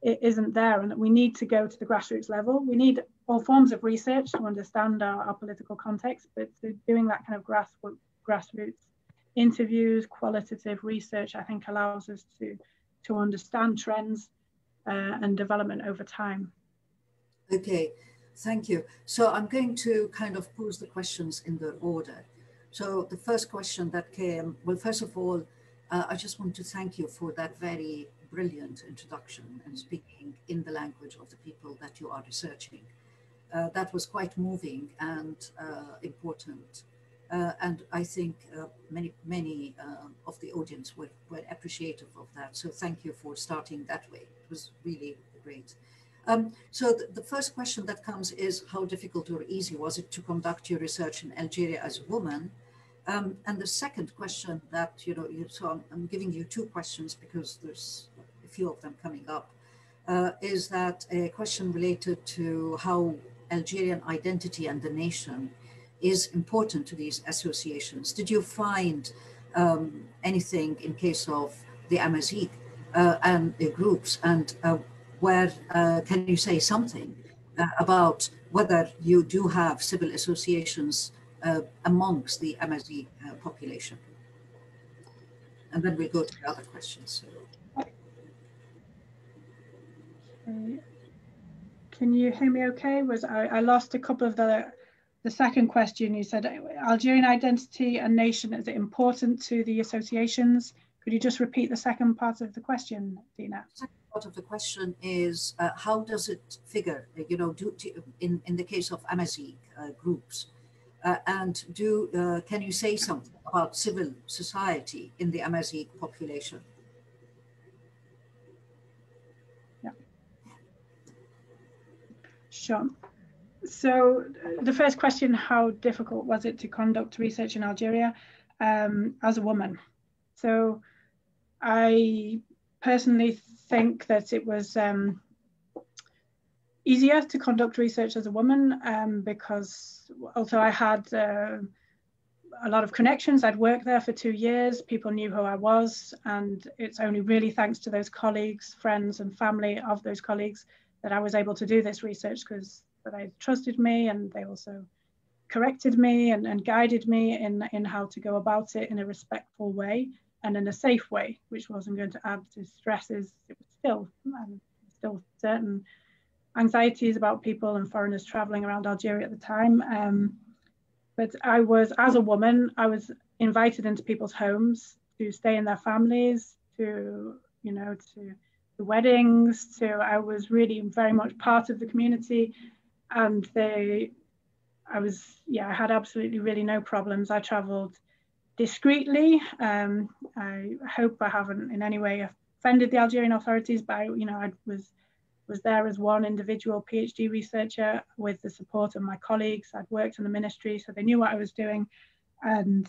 it isn't there and that we need to go to the grassroots level. We need all forms of research to understand our, our political context, but doing that kind of grass, grassroots interviews, qualitative research, I think allows us to to understand trends uh, and development over time. Okay, thank you. So I'm going to kind of pose the questions in the order. So the first question that came, well, first of all, uh, I just want to thank you for that very brilliant introduction and speaking in the language of the people that you are researching. Uh, that was quite moving and uh, important. Uh, and I think uh, many, many uh, of the audience were, were appreciative of that. So thank you for starting that way. It was really great. Um, so the, the, first question that comes is how difficult or easy was it to conduct your research in Algeria as a woman? Um, and the second question that, you know, you, so I'm, I'm, giving you two questions because there's a few of them coming up, uh, is that a question related to how Algerian identity and the nation is important to these associations. Did you find um, anything in case of the Amazigh uh, and the groups and uh, where uh, can you say something uh, about whether you do have civil associations uh, amongst the Amazigh uh, population. And then we'll go to the other questions. So. Can you hear me okay? Was I, I lost a couple of the the second question you said Algerian identity and nation is it important to the associations? Could you just repeat the second part of the question, Dina? Part of the question is uh, how does it figure? You know, do, in in the case of Amazigh uh, groups, uh, and do uh, can you say something about civil society in the Amazigh population? Sure. So the first question, how difficult was it to conduct research in Algeria um, as a woman? So I personally think that it was um, easier to conduct research as a woman um, because although I had uh, a lot of connections, I'd worked there for two years, people knew who I was, and it's only really thanks to those colleagues, friends, and family of those colleagues that I was able to do this research because they trusted me and they also corrected me and, and guided me in, in how to go about it in a respectful way and in a safe way, which wasn't going to add to stresses. It was still, um, still certain anxieties about people and foreigners traveling around Algeria at the time. Um, but I was, as a woman, I was invited into people's homes to stay in their families, to, you know, to the weddings, to, I was really very much part of the community and they, I was, yeah, I had absolutely really no problems. I traveled discreetly. Um, I hope I haven't in any way offended the Algerian authorities, but I, you know, I was was there as one individual PhD researcher with the support of my colleagues. I'd worked in the ministry, so they knew what I was doing. And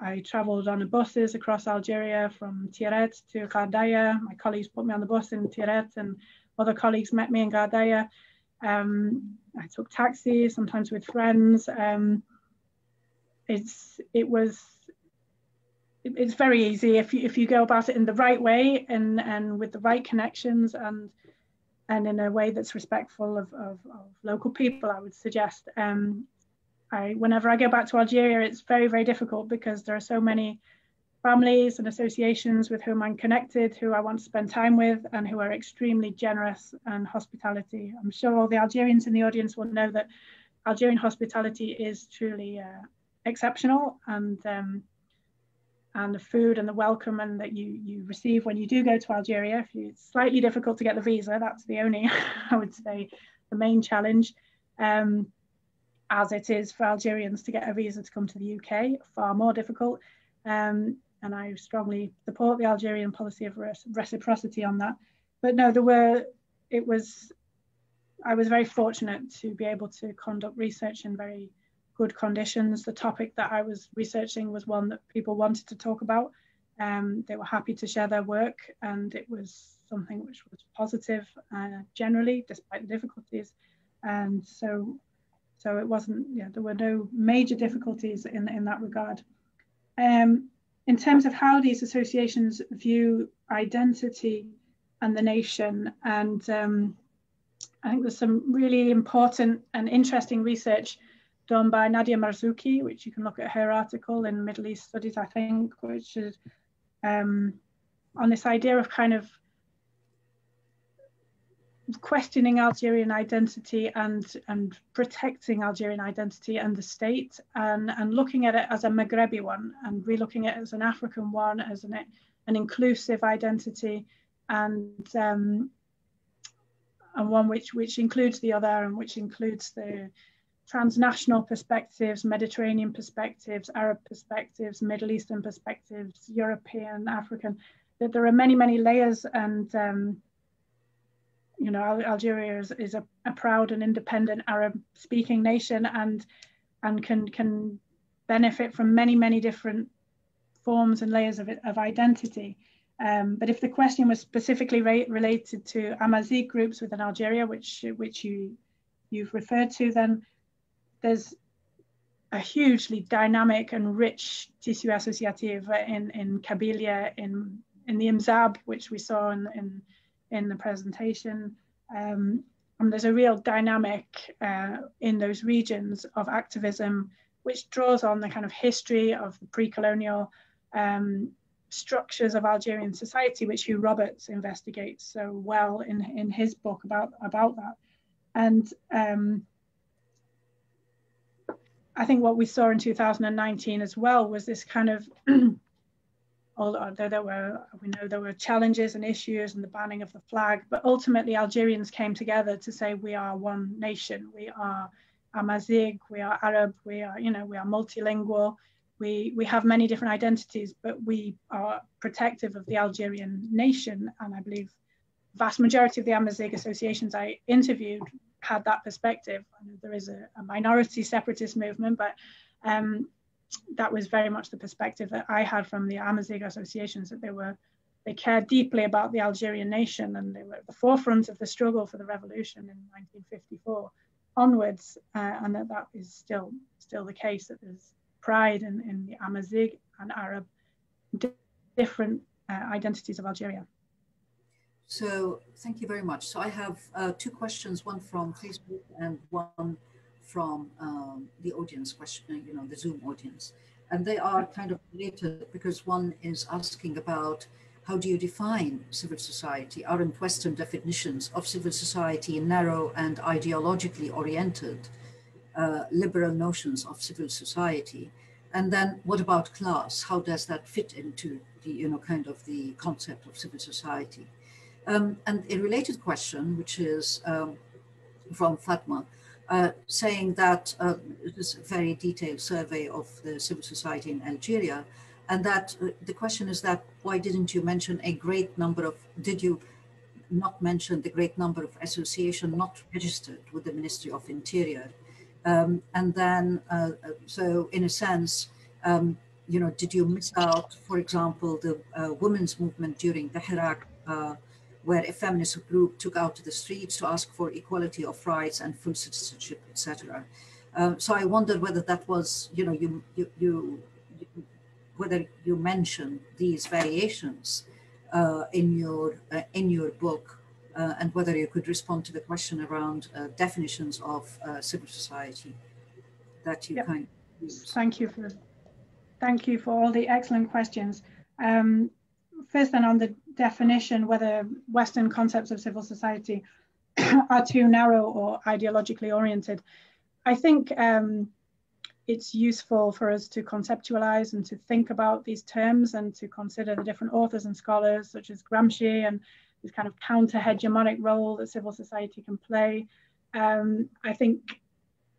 I traveled on the buses across Algeria from Tiaret to Ghardaia. My colleagues put me on the bus in Tiaret and other colleagues met me in Ghardaia. Um, I took taxis, sometimes with friends. Um, it's it was it's very easy if you if you go about it in the right way and and with the right connections and and in a way that's respectful of, of, of local people i would suggest um i whenever i go back to algeria it's very very difficult because there are so many families and associations with whom i'm connected who i want to spend time with and who are extremely generous and hospitality i'm sure all the algerians in the audience will know that algerian hospitality is truly uh, exceptional and um, and the food and the welcome and that you you receive when you do go to Algeria. If you, it's slightly difficult to get the visa, that's the only I would say the main challenge. Um, as it is for Algerians to get a visa to come to the UK, far more difficult. Um, and I strongly support the Algerian policy of reciprocity on that. But no, there were, it was, I was very fortunate to be able to conduct research in very good conditions. The topic that I was researching was one that people wanted to talk about. Um, they were happy to share their work, and it was something which was positive uh, generally, despite the difficulties. And so, so it wasn't. Yeah, there were no major difficulties in in that regard. Um, in terms of how these associations view identity and the nation, and um, I think there's some really important and interesting research done by Nadia Marzouki, which you can look at her article in Middle East Studies, I think, which is um, on this idea of kind of questioning Algerian identity and and protecting Algerian identity and the state and and looking at it as a Maghrebi one and relooking at it as an African one as an an inclusive identity and um, and one which which includes the other and which includes the transnational perspectives, Mediterranean perspectives, Arab perspectives, Middle Eastern perspectives, European, African, that there are many, many layers and um, you know, Algeria is, is a, a, proud and independent Arab speaking nation and and can can benefit from many, many different forms and layers of, of identity. Um, but if the question was specifically related to Amazigh groups within Algeria, which which you you've referred to, then there's a hugely dynamic and rich tissue associative in, in Kabylia, in, in the Imzab, which we saw in, in, in the presentation, um, and there's a real dynamic uh, in those regions of activism, which draws on the kind of history of the pre-colonial um, structures of Algerian society, which Hugh Roberts investigates so well in, in his book about, about that. And um, I think what we saw in 2019 as well was this kind of, although there were, we know there were challenges and issues and the banning of the flag, but ultimately Algerians came together to say we are one nation, we are Amazigh, we are Arab, we are, you know, we are multilingual, we, we have many different identities, but we are protective of the Algerian nation. And I believe vast majority of the Amazigh associations I interviewed had that perspective. there is a, a, minority separatist movement, but um, that was very much the perspective that I had from the Amazigh associations that they were they cared deeply about the Algerian nation and they were at the forefront of the struggle for the revolution in 1954 onwards, uh, and that that is still still the case. That there's pride in, in the Amazigh and Arab different uh, identities of Algeria. So thank you very much. So I have uh, two questions, one from Facebook and one from um, the audience question, uh, you know, the Zoom audience. And they are kind of related because one is asking about how do you define civil society? Aren't Western definitions of civil society narrow and ideologically oriented? Uh, liberal notions of civil society. And then what about class? How does that fit into the, you know, kind of the concept of civil society? Um, and a related question, which is um, from Fatma, saying that uh, this very detailed survey of the civil society in Algeria, and that uh, the question is that why didn't you mention a great number of, did you not mention the great number of associations not registered with the Ministry of Interior? Um, and then, uh, uh, so in a sense, um, you know, did you miss out, for example, the uh, women's movement during the Hirak, uh, where a feminist group took out to the streets to ask for equality of rights and full citizenship, etc. Um, so I wondered whether that was, you know, you, you, you whether you mentioned these variations uh, in your uh, in your book uh, and whether you could respond to the question around uh, definitions of uh, civil society that you yep. kind of. Thank you for thank you for all the excellent questions. Um, first, then on the definition, whether Western concepts of civil society are too narrow or ideologically oriented, I think um, it's useful for us to conceptualize and to think about these terms and to consider the different authors and scholars such as Gramsci and this kind of counter hegemonic role that civil society can play. Um, I think,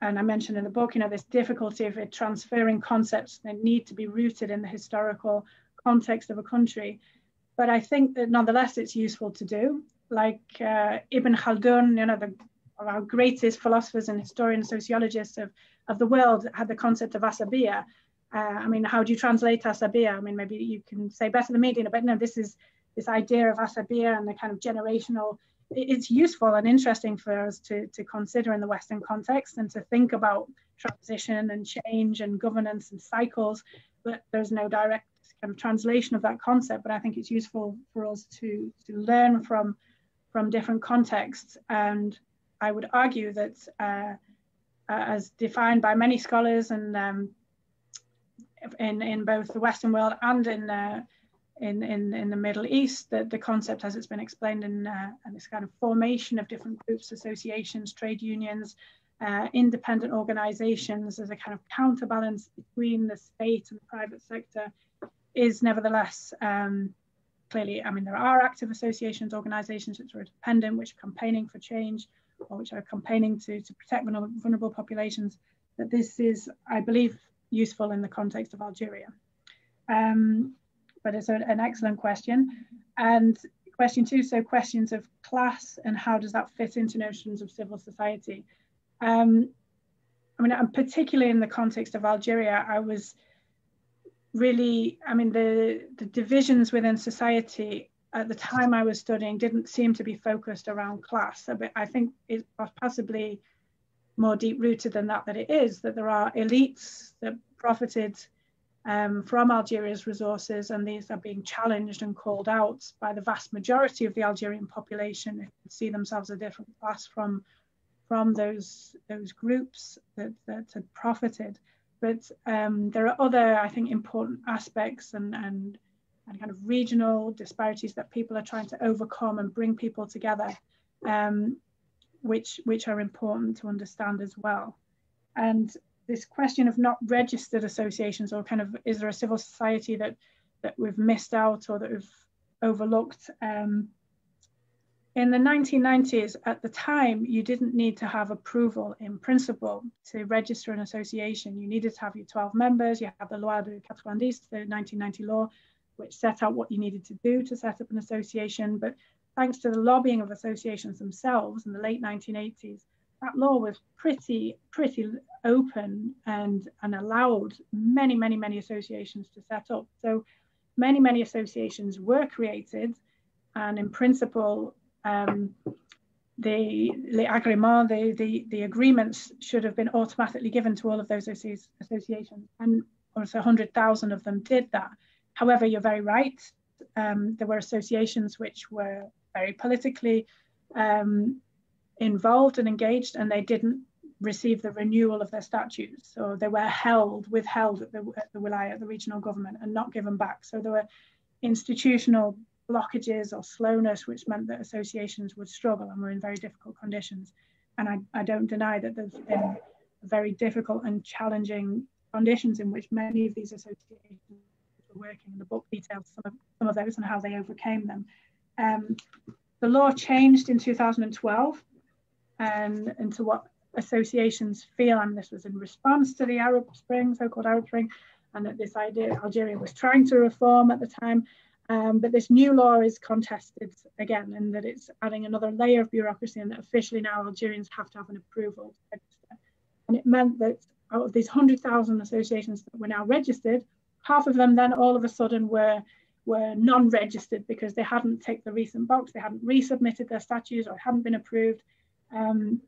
and I mentioned in the book, you know, this difficulty of transferring concepts that need to be rooted in the historical context of a country. But I think that nonetheless it's useful to do. Like uh, Ibn Khaldun, you know, the, our greatest philosophers and historians, sociologists of, of the world had the concept of asabiya. Uh, I mean, how do you translate asabiya? I mean, maybe you can say better than me, Dina, but no, this is this idea of asabiya and the kind of generational it's useful and interesting for us to, to consider in the Western context and to think about transition and change and governance and cycles, but there's no direct kind of translation of that concept. But I think it's useful for us to, to learn from, from different contexts. And I would argue that uh, as defined by many scholars and um, in, in both the Western world and in uh, in, in, in the Middle East, the, the concept as it's been explained in, uh, in this kind of formation of different groups, associations, trade unions, uh, independent organizations as a kind of counterbalance between the state and the private sector is nevertheless um, clearly, I mean, there are active associations, organizations which are independent, which are campaigning for change or which are campaigning to, to protect vulnerable populations, that this is, I believe, useful in the context of Algeria. Um, but it's an excellent question. And question two, so questions of class and how does that fit into notions of civil society? Um, I mean, and particularly in the context of Algeria, I was really, I mean, the, the divisions within society at the time I was studying didn't seem to be focused around class. But I think it's possibly more deep rooted than that, that it is, that there are elites that profited um, from Algeria's resources, and these are being challenged and called out by the vast majority of the Algerian population who see themselves a different class from, from those, those groups that, that had profited. But um, there are other, I think, important aspects and, and, and kind of regional disparities that people are trying to overcome and bring people together, um, which, which are important to understand as well. And this question of not registered associations or kind of is there a civil society that that we've missed out or that we've overlooked um, in the 1990s at the time you didn't need to have approval in principle to register an association. You needed to have your 12 members you had the loi de 90 the 1990 law which set out what you needed to do to set up an association. But thanks to the lobbying of associations themselves in the late 1980s that law was pretty pretty open and and allowed many many many associations to set up. So many many associations were created and in principle um, the the the, the agreements should have been automatically given to all of those associations and also 100,000 of them did that however you're very right um, there were associations which were very politically um, involved and engaged and they didn't receive the renewal of their statutes. So they were held, withheld at the, at the Wilaya, the regional government, and not given back. So there were institutional blockages or slowness, which meant that associations would struggle and were in very difficult conditions. And I, I don't deny that there's been very difficult and challenging conditions in which many of these associations were working. And The book details some of, some of those and how they overcame them. Um, the law changed in 2012 and into what associations feel, and this was in response to the Arab Spring, so-called Arab Spring, and that this idea Algeria was trying to reform at the time. Um, but this new law is contested again, and that it's adding another layer of bureaucracy, and that officially now Algerians have to have an approval to register. And it meant that out of these 100,000 associations that were now registered, half of them then all of a sudden were were non-registered because they hadn't ticked the recent box, they hadn't resubmitted their statutes or hadn't been approved um,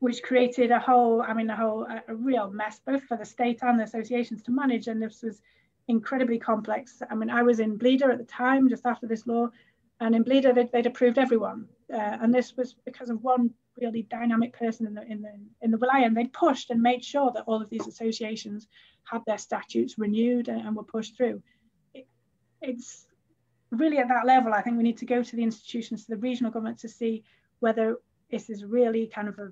which created a whole, I mean, a whole, a, a, real mess, both for the state and the associations to manage. And this was incredibly complex. I mean, I was in Blida at the time, just after this law, and in Blida they'd, they'd approved everyone. Uh, and this was because of one really dynamic person in the in the in the wilaya, and they pushed and made sure that all of these associations had their statutes renewed and, and were pushed through. It, it's really at that level. I think we need to go to the institutions, to the regional government, to see whether this is really kind of a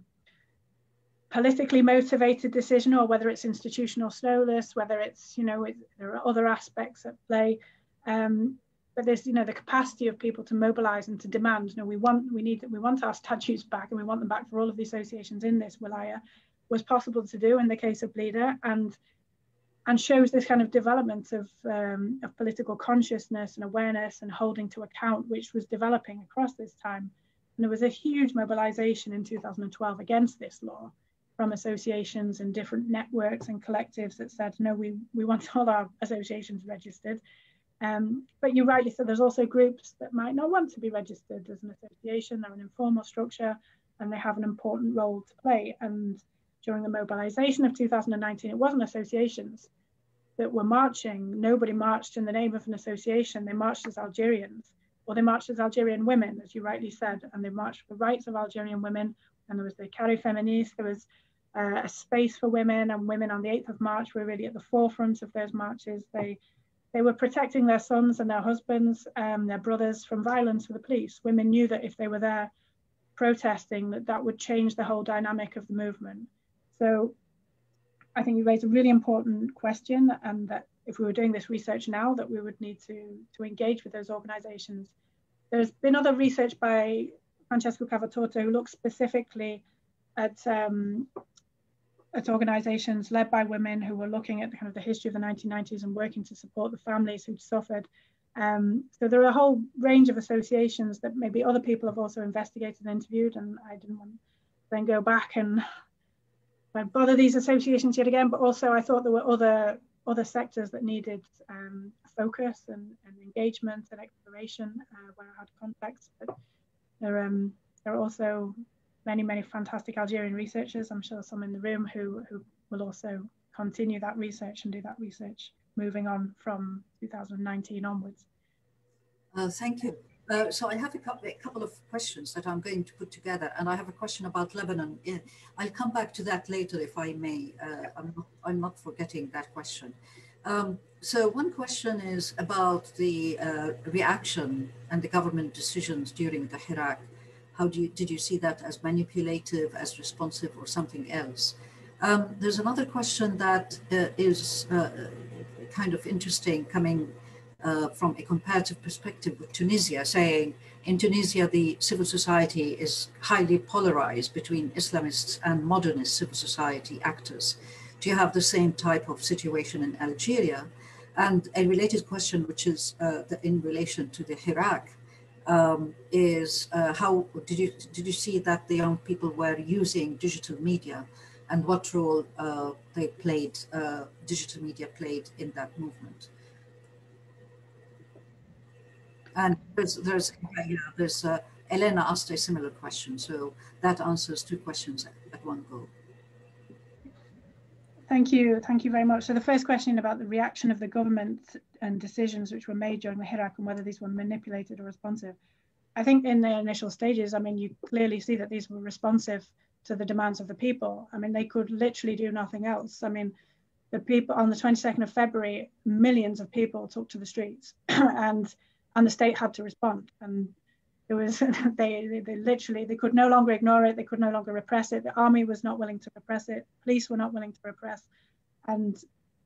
politically motivated decision or whether it's institutional slowness, whether it's, you know, it, there are other aspects at play. Um, but there's, you know, the capacity of people to mobilize and to demand, you know, we want, we need, we want our statutes back and we want them back for all of the associations in this wilaya was possible to do in the case of Blida and and shows this kind of development of, um, of political consciousness and awareness and holding to account, which was developing across this time. And there was a huge mobilization in 2012 against this law from associations and different networks and collectives that said, no, we, we want all our associations registered. Um, but you rightly said there's also groups that might not want to be registered as an association, they're an informal structure and they have an important role to play. And during the mobilization of 2019, it wasn't associations that were marching. Nobody marched in the name of an association, they marched as Algerians or they marched as Algerian women, as you rightly said, and they marched for the rights of Algerian women. And there was the Carré Feministe, there was uh, a space for women, and women on the 8th of March were really at the forefront of those marches. They they were protecting their sons and their husbands, um, their brothers from violence with the police. Women knew that if they were there protesting, that that would change the whole dynamic of the movement. So I think you raise a really important question, and that if we were doing this research now, that we would need to, to engage with those organizations. There's been other research by Francesco Cavatorta who looks specifically at, um, at organizations led by women who were looking at the kind of the history of the 1990s and working to support the families who'd suffered. Um, so there are a whole range of associations that maybe other people have also investigated and interviewed, and I didn't want to then go back and bother these associations yet again, but also I thought there were other other sectors that needed um, focus and, and, engagement and exploration uh, where I had contacts. But there, um, there are also many, many fantastic Algerian researchers. I'm sure some in the room who, who will also continue that research and do that research moving on from 2019 onwards. Uh, thank you. Uh, so I have a couple, a couple, of questions that I'm going to put together, and I have a question about Lebanon. I'll come back to that later if I may. Uh, I'm, not, I'm, not, forgetting that question. Um, so one question is about the uh, reaction and the government decisions during the Hirak. How do you, did you see that as manipulative, as responsive, or something else? Um, there's another question that uh, is uh, kind of interesting coming uh, from a comparative perspective with Tunisia, saying in Tunisia, the civil society is highly polarized between Islamists and modernist civil society actors. Do you have the same type of situation in Algeria? And a related question, which is uh, in relation to the Hirak, um, is uh, how did you did you see that the young people were using digital media, and what role uh, they played, uh, digital media played in that movement? And there's, there's, yeah, there's uh, Elena asked a similar question, so that answers two questions at one go. Thank you, thank you very much. So the first question about the reaction of the government and decisions which were made during the Hirak and whether these were manipulated or responsive. I think in the initial stages, I mean, you clearly see that these were responsive to the demands of the people. I mean, they could literally do nothing else. I mean, the people on the 22nd of February, millions of people took to the streets and and the state had to respond. And it was they, they, they literally they could no longer ignore it. They could no longer repress it. The army was not willing to repress it. Police were not willing to repress, and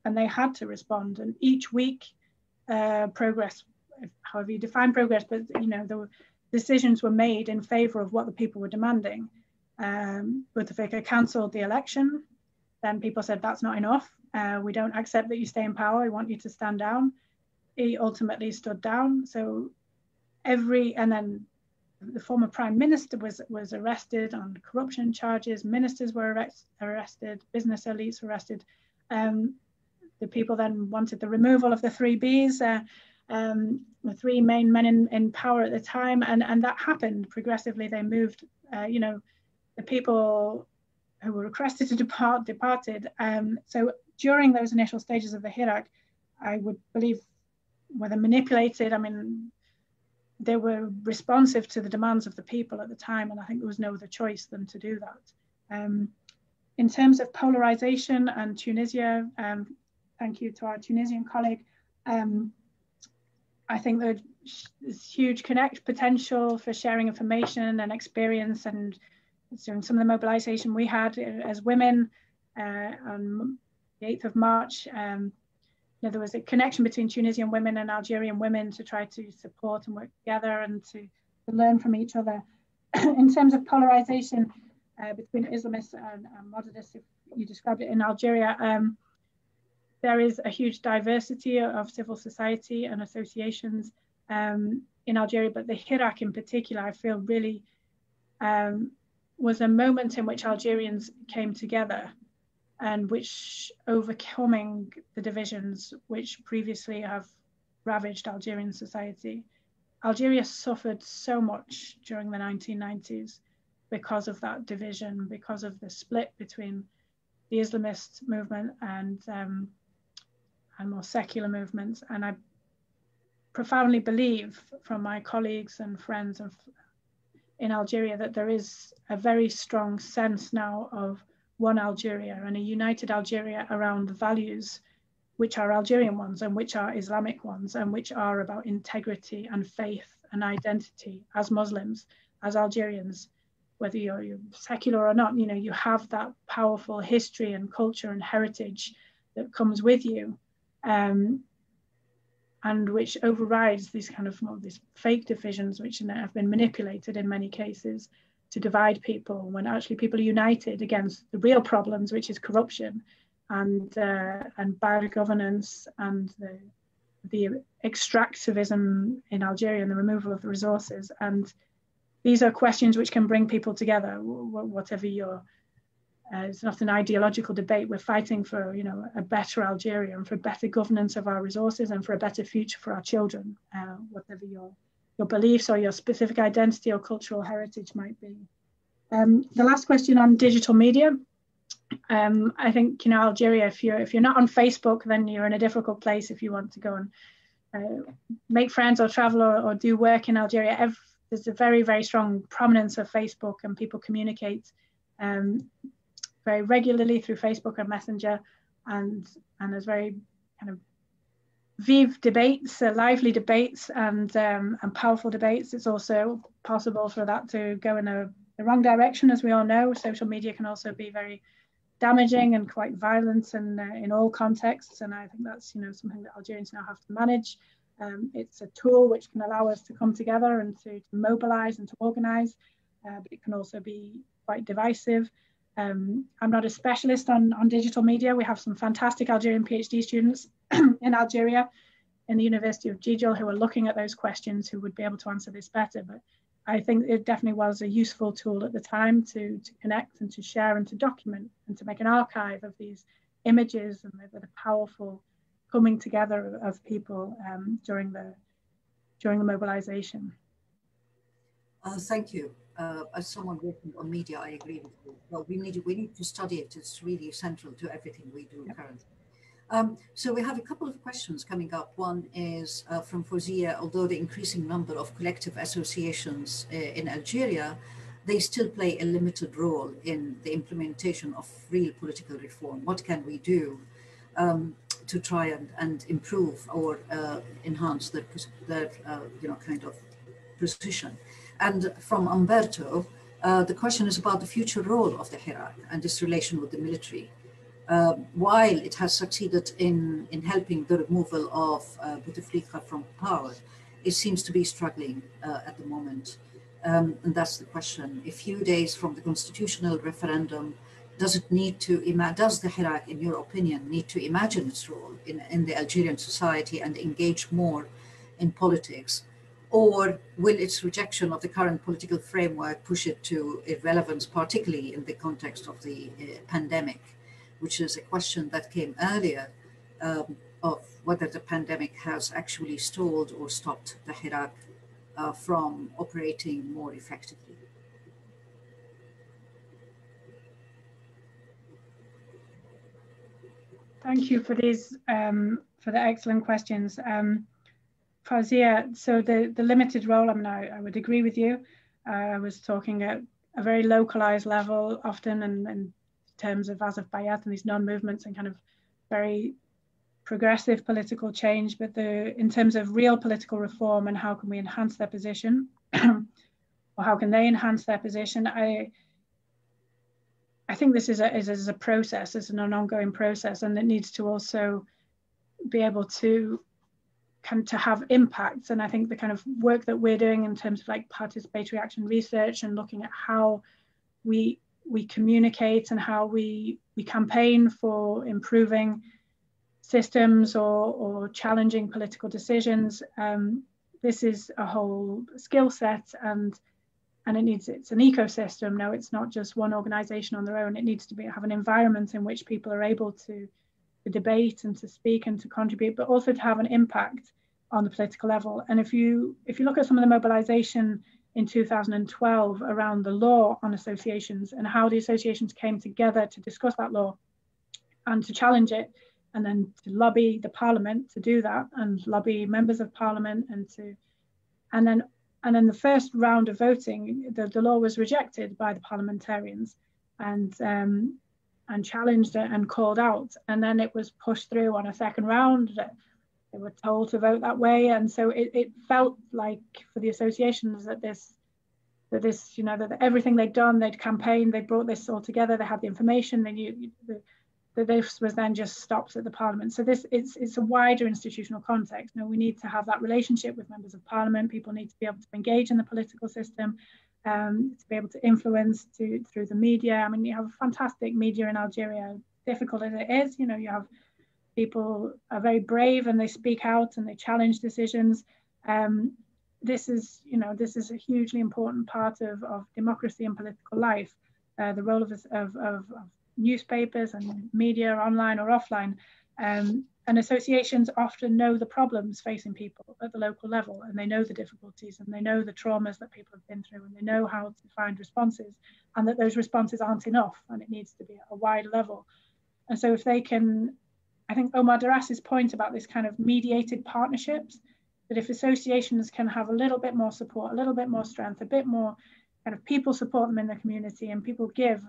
and they had to respond. And each week, uh, progress, however you define progress, but you know the decisions were made in favour of what the people were demanding. Um, Bouteflika cancelled the election. Then people said that's not enough. Uh, we don't accept that you stay in power. We want you to stand down he ultimately stood down. So every and then the former prime minister was was arrested on corruption charges. Ministers were arrest, arrested. Business elites were arrested. Um, the people then wanted the removal of the three Bs, uh, um, the three main men in, in power at the time, and and that happened progressively. They moved. Uh, you know, the people who were requested to depart departed. Um, so during those initial stages of the Hirak, I would believe whether manipulated, I mean, they were responsive to the demands of the people at the time, and I think there was no other choice than to do that. Um, in terms of polarization and Tunisia, um, thank you to our Tunisian colleague. Um, I think there's huge connect potential for sharing information and experience and during some of the mobilization we had as women uh, on the 8th of March, um, know, there was a connection between Tunisian women and Algerian women to try to support and work together and to, to learn from each other. in terms of polarization uh, between Islamists and, and, modernists, if you described it in Algeria, um, there is a huge diversity of civil society and associations um, in Algeria, but the Hirak in particular, I feel really um, was a moment in which Algerians came together and which overcoming the divisions which previously have ravaged Algerian society. Algeria suffered so much during the 1990s because of that division, because of the split between the Islamist movement and um, and more secular movements. And I profoundly believe from my colleagues and friends of, in Algeria that there is a very strong sense now of one Algeria and a united Algeria around the values which are Algerian ones and which are Islamic ones and which are about integrity and faith and identity as Muslims, as Algerians, whether you're, you're secular or not, you know, you have that powerful history and culture and heritage that comes with you. Um, and which overrides these kind of well, these fake divisions which have been manipulated in many cases to divide people when actually people are united against the real problems, which is corruption and uh, and bad governance and the the extractivism in Algeria and the removal of the resources. And these are questions which can bring people together, whatever your. Uh, it's not an ideological debate. We're fighting for, you know, a better Algeria and for better governance of our resources and for a better future for our children, uh, whatever your your beliefs or your specific identity or cultural heritage might be. Um, the last question on digital media. Um, I think you know Algeria. If you're if you're not on Facebook, then you're in a difficult place if you want to go and uh, make friends or travel or, or do work in Algeria. There's a very very strong prominence of Facebook, and people communicate um, very regularly through Facebook and Messenger, and and there's very kind of vive debates, uh, lively debates, and um, and powerful debates. It's also possible for that to go in a, the wrong direction, as we all know. Social media can also be very damaging and quite violent and uh, in all contexts. And I think that's you know something that Algerians now have to manage. Um, it's a tool which can allow us to come together and to, to mobilize and to organize, uh, but it can also be quite divisive. Um, I'm not a specialist on, on digital media. We have some fantastic Algerian PhD students in Algeria in the University of Jijel who are looking at those questions who would be able to answer this better. But I think it definitely was a useful tool at the time to, to connect and to share and to document and to make an archive of these images and the, the powerful coming together of people um, during the during the mobilization. Uh, thank you. Uh, as someone working on media, I agree with you. Well, we need we need to study it. It's really central to everything we do currently. Um, so we have a couple of questions coming up. One is uh, from Fozia, although the increasing number of collective associations uh, in Algeria, they still play a limited role in the implementation of real political reform. What can we do um, to try and, and improve or uh, enhance their, that uh, you know, kind of position? And from Umberto, uh, the question is about the future role of the Hirak and its relation with the military uh, while it has succeeded in, in helping the removal of uh, Bouteflika from power, it seems to be struggling uh, at the moment. Um, and that's the question. A few days from the constitutional referendum, does it need to, does the Hirak, in your opinion, need to imagine its role in, in the Algerian society and engage more in politics? Or will its rejection of the current political framework push it to irrelevance, particularly in the context of the uh, pandemic? Which is a question that came earlier um, of whether the pandemic has actually stalled or stopped the Hirak uh, from operating more effectively. Thank you for these um, for the excellent questions. Um, Fazia, so the, the limited role, I mean, I, I would agree with you. Uh, I was talking at a very localized level often and, and terms of Asef Bayat and these non-movements and kind of very progressive political change, but the in terms of real political reform and how can we enhance their position, or how can they enhance their position, I I think this is a is, is a process, it's an ongoing process, and it needs to also be able to kind to have impacts. And I think the kind of work that we're doing in terms of like participatory action research and looking at how we we communicate and how we, we campaign for improving systems or, or challenging political decisions. Um, this is a whole skill set and and it needs it's an ecosystem now it's not just one organization on their own it needs to be have an environment in which people are able to, to debate and to speak and to contribute but also to have an impact on the political level and if you if you look at some of the mobilization in 2012 around the law on associations and how the associations came together to discuss that law and to challenge it and then to lobby the parliament to do that and lobby members of parliament and to and then and then the first round of voting the, the law was rejected by the parliamentarians and um, and challenged and called out. And then it was pushed through on a second round they were told to vote that way. And so it, it felt like for the associations that this that this you know that everything they'd done they'd campaigned they brought this all together they had the information they knew that this was then just stopped at the parliament. So this it's it's a wider institutional context. Know we need to have that relationship with members of parliament. People need to be able to engage in the political system um, to be able to influence to through the media. I mean you have a fantastic media in algeria. Difficult as it is you know you have people are very brave and they speak out and they challenge decisions. Um, this is, you know, this is a hugely important part of, of democracy and political life. Uh, the role of, of, of, newspapers and media, online or offline. Um, and associations often know the problems facing people at the local level and they know the difficulties and they know the traumas that people have been through and they know how to find responses and that those responses aren't enough and it needs to be at a wide level and so if they can i think Omar Derras's point about this kind of mediated partnerships that if associations can have a little bit more support a little bit more strength a bit more kind of people support them in the community and people give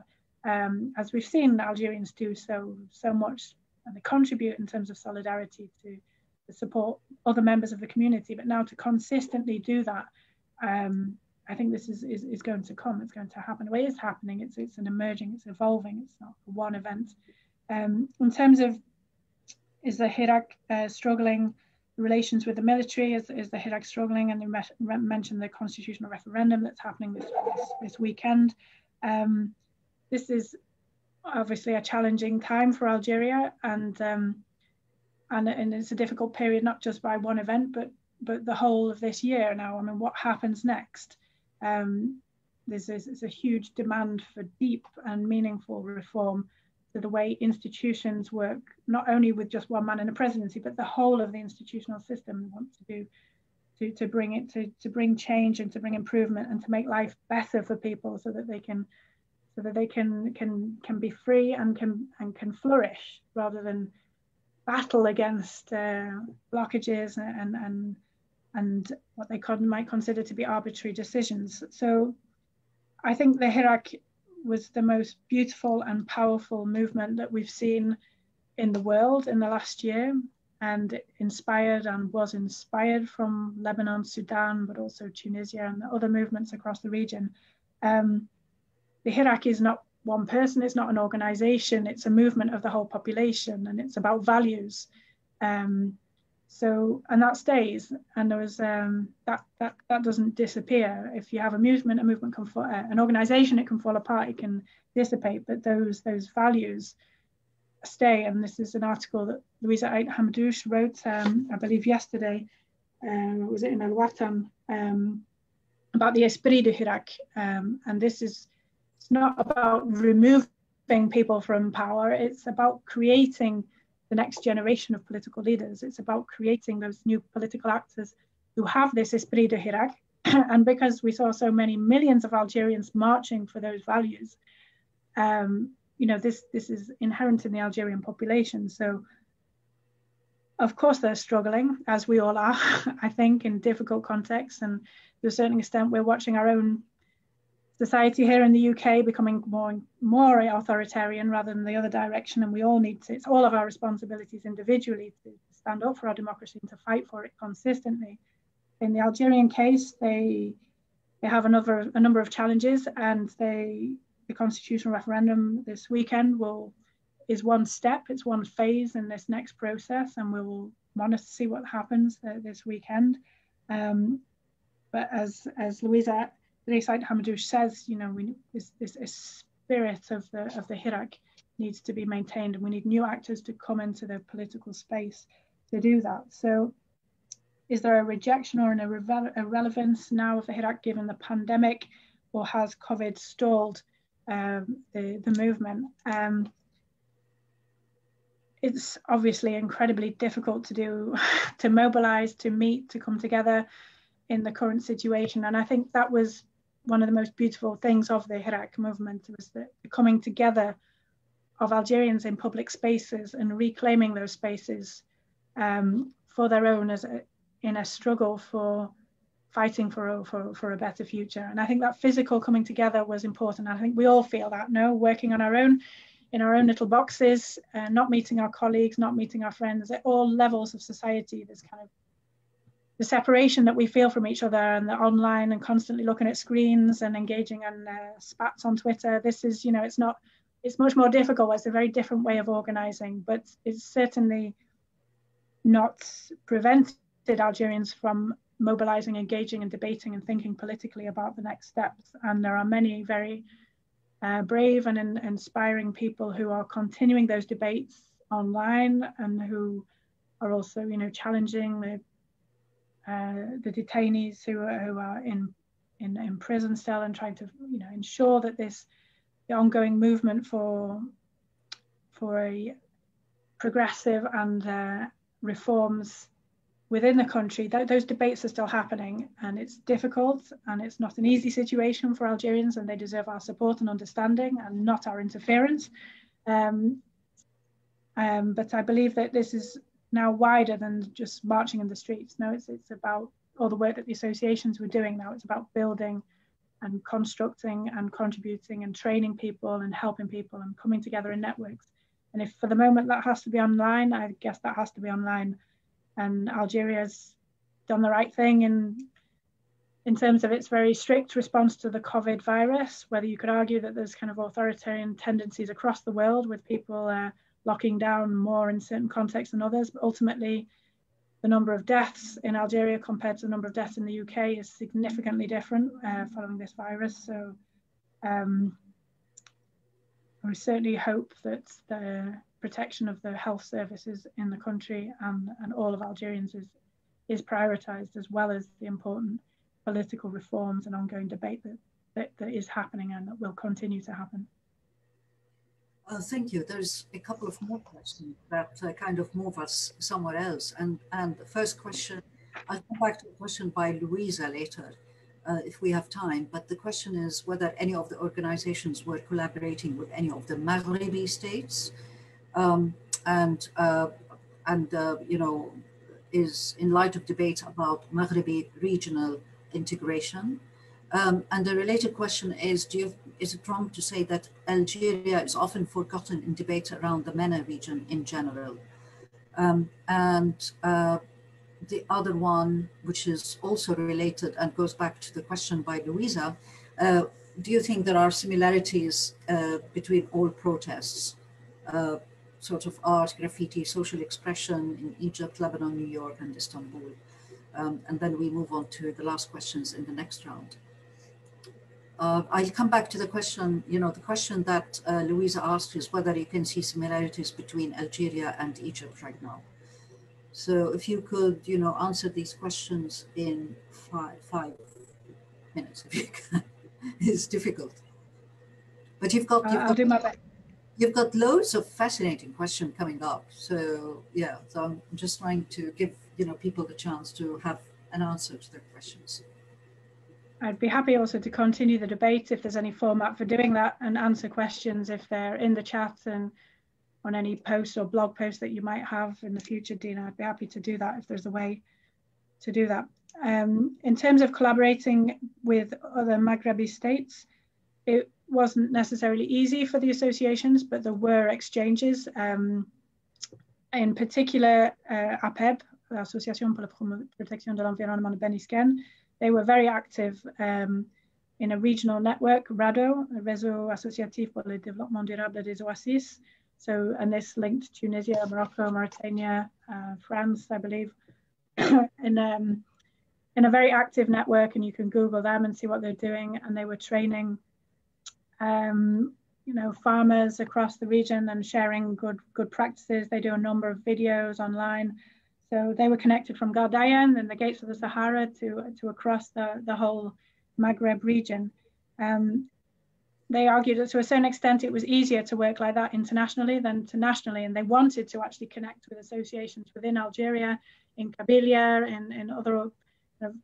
um, as we've seen algerians do so so much and they contribute in terms of solidarity to, to support other members of the community. But now to consistently do that, um, I think this is, is, is going to come. It's going to happen. Well, it is happening. It's it's an emerging. It's evolving. It's not one event. Um, in terms of is the Hirak uh, struggling relations with the military? Is, is the Hirak struggling? And they mentioned the constitutional referendum that's happening this this, this weekend. Um, this is obviously a challenging time for Algeria, and um, and and it's a difficult period not just by one event, but but the whole of this year now. I mean, what happens next? Um, there's, there's a huge demand for deep and meaningful reform to the way institutions work, not only with just one man in a presidency, but the whole of the institutional system wants to do to, to bring it to, to bring change and to bring improvement and to make life better for people so that they can so that they can can can be free and can and can flourish rather than battle against uh, blockages and and and what they could, might consider to be arbitrary decisions. So I think the Hirak was the most beautiful and powerful movement that we've seen in the world in the last year and inspired and was inspired from Lebanon, Sudan, but also Tunisia and the other movements across the region. Um, the Hirak is not one person, it's not an organization, it's a movement of the whole population and it's about values. Um, so, and that stays, and there was um, that that that doesn't disappear. If you have a movement, a movement can fall, uh, an organization, it can fall apart, it can dissipate, but those those values stay. And this is an article that Louisa Ait Hamadouche wrote, um, I believe yesterday, uh, was it in Al Watan, um, about the Esprit de Hirak, um, and this is it's not about removing people from power, it's about creating the next generation of political leaders. It's about creating those new political actors who have this esprit de Hirak. and because we saw so many millions of Algerians marching for those values, um, you know, this, this is inherent in the Algerian population. So of course they're struggling, as we all are, I think, in difficult contexts. And to a certain extent, we're watching our own society here in the UK becoming more more authoritarian rather than the other direction, and we all need to. It's all of our responsibilities individually to stand up for our democracy and to fight for it consistently. In the Algerian case, they they have another a number of challenges, and they the constitutional referendum this weekend will is one step. It's one phase in this next process, and we will to see what happens uh, this weekend. Um, but as as Louisa Dris-Ait Hamadouche says, you know, we, this, this, this spirit of the, of the Hirak needs to be maintained and we need new actors to come into the political space to do that. So is there a rejection or an irre irrelevance now of the Hirak given the pandemic or has COVID stalled um, the, the movement? Um, it's obviously incredibly difficult to do, to mobilize, to meet, to come together in the current situation. And I think that was one of the most beautiful things of the Hirak movement was the, coming together of Algerians in public spaces and reclaiming those spaces um, for their own as a, in a struggle for fighting for a, for, for a better future. And I think that physical coming together was important. I think we all feel that, no, working on our own, in our own little boxes, uh, not meeting our colleagues, not meeting our friends, at all levels of society, there's kind of the separation that we feel from each other and the online and constantly looking at screens and engaging on uh, spats on Twitter. This is, you know, it's not, it's much more difficult. It's a very different way of organizing, but it's certainly not prevented Algerians from mobilizing, engaging and debating and thinking politically about the next steps. And there are many very uh, brave and in, inspiring people who are continuing those debates online and who are also, you know, challenging the uh, the detainees who are, who are in, in, in prison still and trying to you know ensure that this the ongoing movement for for a progressive and uh, reforms within the country, th those debates are still happening and it's difficult and it's not an easy situation for Algerians and they deserve our support and understanding and not our interference. Um, um, but I believe that this is now wider than just marching in the streets. No, it's, it's about all the work that the associations were doing now. It's about building and constructing and contributing and training people and helping people and coming together in networks. And if for the moment that has to be online, I guess that has to be online. And Algeria's done the right thing in in terms of its very strict response to the COVID virus, whether you could argue that there's kind of authoritarian tendencies across the world with people uh, locking down more in certain contexts than others, but ultimately the number of deaths in Algeria compared to the number of deaths in the UK is significantly different uh, following this virus. So um, we certainly hope that the protection of the health services in the country and, and all of Algerians is, is prioritised as well as the important political reforms and ongoing debate that, that, that is happening and that will continue to happen. Uh, thank you. There's a couple of more questions that uh, kind of move us somewhere else. And, and the first question, I'll come back to a question by Louisa later, uh, if we have time. But the question is whether any of the organizations were collaborating with any of the Maghrebi states. Um, and, uh, and uh, you know, is in light of debate about Maghrebi regional integration. Um, and the related question is, do you is it wrong to say that Algeria is often forgotten in debate around the MENA region in general? Um, and uh, the other one, which is also related and goes back to the question by Louisa, uh, do you think there are similarities uh, between all protests, uh, sort of art, graffiti, social expression in Egypt, Lebanon, New York, and Istanbul? Um, and then we move on to the last questions in the next round. Uh, I'll come back to the question, you know, the question that uh, Louisa asked is whether you can see similarities between Algeria and Egypt right now. So if you could, you know, answer these questions in five, five minutes, if you can. it's difficult. But you've got, you've I'll do my best. You've got loads of fascinating questions coming up. So yeah, so I'm just trying to give, you know, people the chance to have an answer to their questions. I'd be happy also to continue the debate if there's any format for doing that and answer questions if they're in the chat and on any posts or blog posts that you might have in the future, Dina. I'd be happy to do that if there's a way to do that. Um, in terms of collaborating with other Maghrebi states, it wasn't necessarily easy for the associations, but there were exchanges. Um, in particular, uh, APEB, Association pour la Protection de l'Environnement de Beni Isguen, they were very active um, in a regional network, RADDO, Réseau Associatif pour le Développement Durable des Oasis. So, and this linked Tunisia, Morocco, Mauritania, uh, France, I believe, in, um, in a very active network. And you can Google them and see what they're doing. And they were training, um, you know, farmers across the region and sharing good good practices. They do a number of videos online so they were connected from Gardayan and the gates of the Sahara to, to across the, the whole Maghreb region. Um, they argued that to a certain extent it was easier to work like that internationally than to nationally, and they wanted to actually connect with associations within Algeria, in Kabylia, in, in other you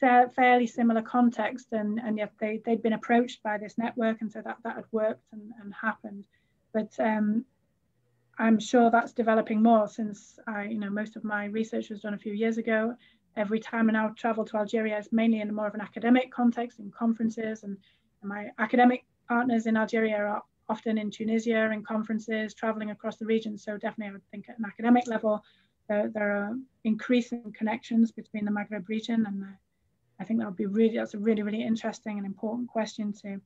know, fairly similar contexts, and, and yet they, they'd been approached by this network, and so that, that had worked and, and happened. But um, I'm sure that's developing more since I, you know, most of my research was done a few years ago. Every time I now travel to Algeria, it's mainly in more of an academic context, in conferences, and, my academic partners in Algeria are often in Tunisia in conferences, traveling across the region. So definitely, I would think at an academic level, there, there are increasing connections between the Maghreb region, and I think that would be really that's a really really interesting and important question to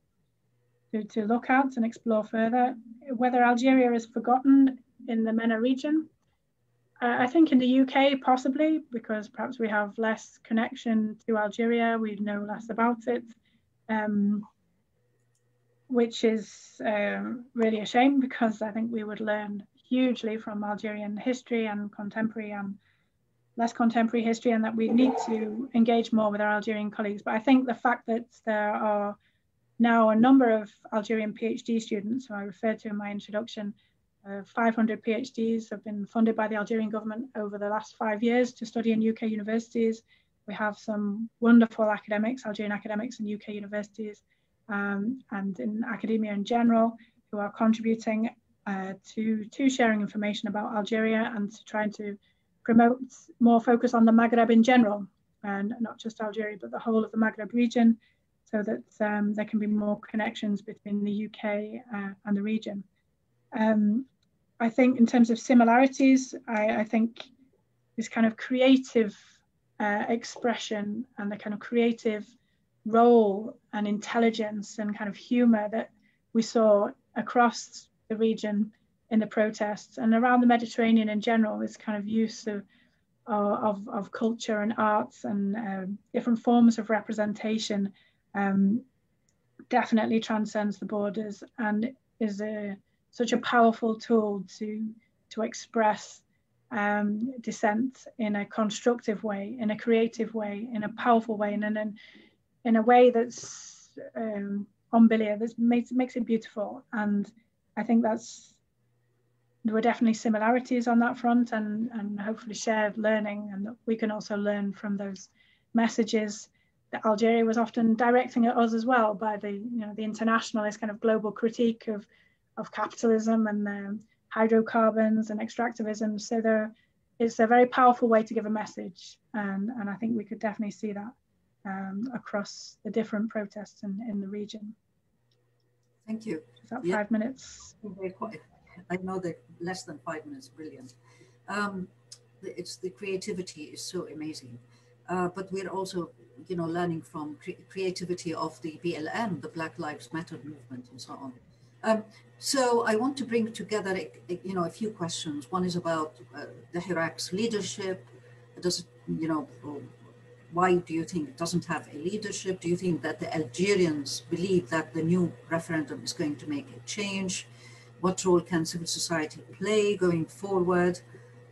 to, to look at and explore further. Whether Algeria is forgotten in the MENA region, uh, I think in the UK possibly because perhaps we have less connection to Algeria, we know less about it, um, which is um, really a shame because I think we would learn hugely from Algerian history and contemporary and less contemporary history and that we need to engage more with our Algerian colleagues. But I think the fact that there are now a number of Algerian PhD students who I referred to in my introduction uh, 500 PhDs have been funded by the Algerian government over the last five years to study in UK universities. We have some wonderful academics, Algerian academics in UK universities um, and in academia in general, who are contributing uh, to, to sharing information about Algeria and to trying to promote more focus on the Maghreb in general, and not just Algeria, but the whole of the Maghreb region, so that um, there can be more connections between the UK uh, and the region. Um, I think in terms of similarities, I, I think this kind of creative uh, expression and the kind of creative role and intelligence and kind of humor that we saw across the region in the protests and around the Mediterranean in general, this kind of use of, of, of culture and arts and um, different forms of representation um, definitely transcends the borders and is a such a powerful tool to to express um, dissent in a constructive way, in a creative way, in a powerful way, and in, in a way that's um, unbelievable, that makes, makes it beautiful. And I think that's, there were definitely similarities on that front and, and hopefully shared learning. And we can also learn from those messages that Algeria was often directing at us as well by the, you know, the internationalist kind of global critique of of capitalism and um, hydrocarbons and extractivism. So there, it's a very powerful way to give a message, and, and I think we could definitely see that um, across the different protests in, in the region. Thank you. Is that yeah. five minutes? I know that less than five minutes, brilliant. Um, it's the creativity is so amazing, uh, but we're also, you know, learning from cre creativity of the BLM, the Black Lives Matter movement, and so on. Um, so I want to bring together, you know, a few questions. One is about uh, the Hirak's leadership. Does it, you know, why do you think it doesn't have a leadership? Do you think that the Algerians believe that the new referendum is going to make a change? What role can civil society play going forward?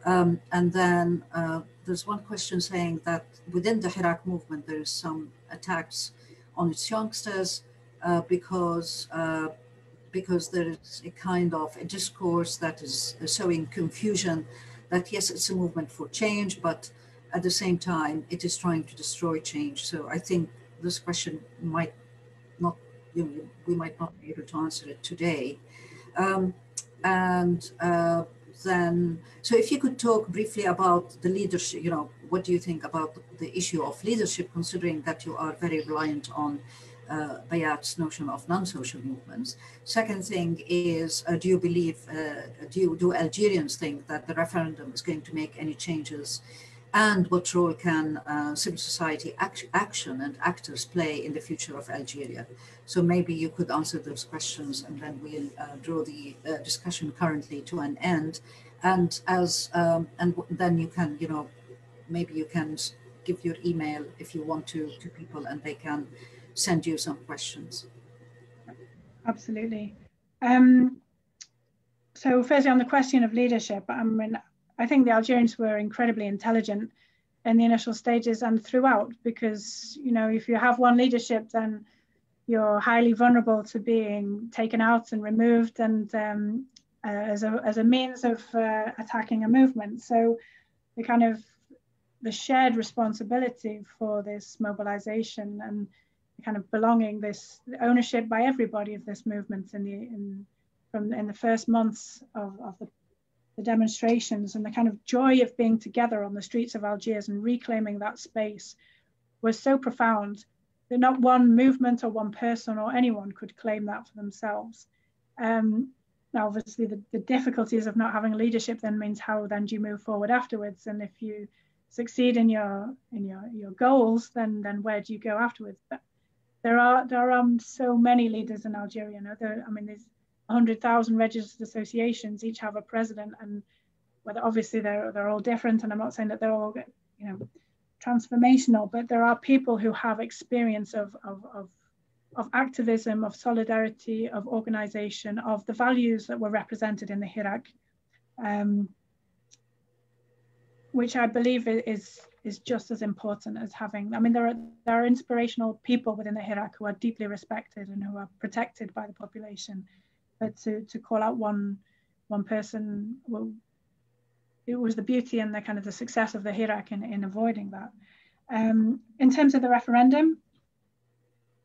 Um, and then uh, there's one question saying that within the Hirak movement, there is some attacks on its youngsters uh, because uh, because there is a kind of a discourse that is showing confusion that yes, it's a movement for change, but at the same time, it is trying to destroy change. So I think this question might not, you know, we might not be able to answer it today. Um, and uh, then, so if you could talk briefly about the leadership, you know, what do you think about the issue of leadership, considering that you are very reliant on uh, Bayat's notion of non-social movements. Second thing is, uh, do you believe, uh, do, do Algerians think that the referendum is going to make any changes? And what role can uh, civil society act action and actors play in the future of Algeria? So maybe you could answer those questions and then we'll uh, draw the uh, discussion currently to an end. And as um, and then you can, you know, maybe you can give your email if you want to to people and they can send you some questions. Absolutely. Um, so firstly, on the question of leadership, I mean, I think the Algerians were incredibly intelligent in the initial stages and throughout, because you know, if you have one leadership, then you're highly vulnerable to being taken out and removed, and um, uh, as a as a means of uh, attacking a movement. So the kind of the shared responsibility for this mobilization and kind of belonging, this ownership by everybody of this movement in the in from in the first months of, of the, the demonstrations and the kind of joy of being together on the streets of Algiers and reclaiming that space was so profound that not one movement or one person or anyone could claim that for themselves. Um, now, obviously, the, the difficulties of not having leadership then means how then do you move forward afterwards? And if you succeed in your in your your goals, then then where do you go afterwards? But there are there are um, so many leaders in Algeria. No? There, I mean, there's 100,000 registered associations, each have a president, and whether obviously they're they're all different. And I'm not saying that they're all you know transformational, but there are people who have experience of of, of of activism, of solidarity, of organization, of the values that were represented in the Hirak, um, which I believe is is just as important as having. I mean, there are there are inspirational people within the Hirak who are deeply respected and who are protected by the population. But to to call out one one person will it was the beauty and the kind of the success of the Hirak in, in avoiding that. Um, in terms of the referendum,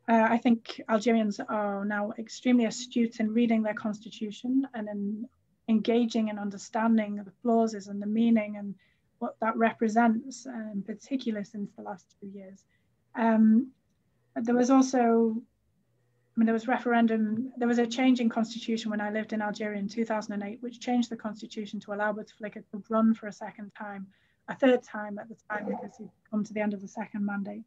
uh, I think Algerians are now extremely astute in reading their constitution and in engaging and understanding the clauses and the meaning and what that represents, uh, in particular since the last two years. Um, there was also mean, there was referendum, there was a change in constitution when I lived in Algeria in 2008, which changed the constitution to allow Bouteflika to run for a second time, a third time at the time, because he'd come to the end of the second mandate.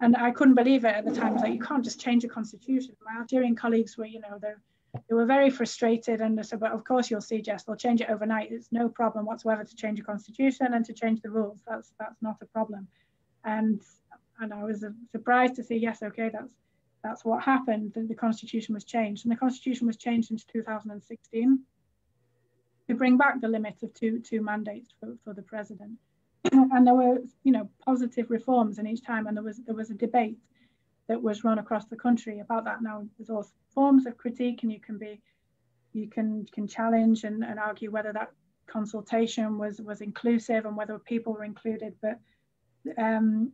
And I couldn't believe it at the time. I was like, you can't just change a constitution. My Algerian colleagues were, you know, they were very frustrated and they said, but of course you'll see, Jess, they'll change it overnight. It's no problem whatsoever to change a constitution and to change the rules. That's that's not a problem. And and I was surprised to see, yes, okay, that's that's what happened. The, the constitution was changed, and the constitution was changed in 2016 to bring back the limit of two two mandates for, for the president. and there were, you know, positive reforms in each time, and there was there was a debate that was run across the country about that. Now there's all forms of critique, and you can be you can can challenge and, and argue whether that consultation was was inclusive and whether people were included, but um,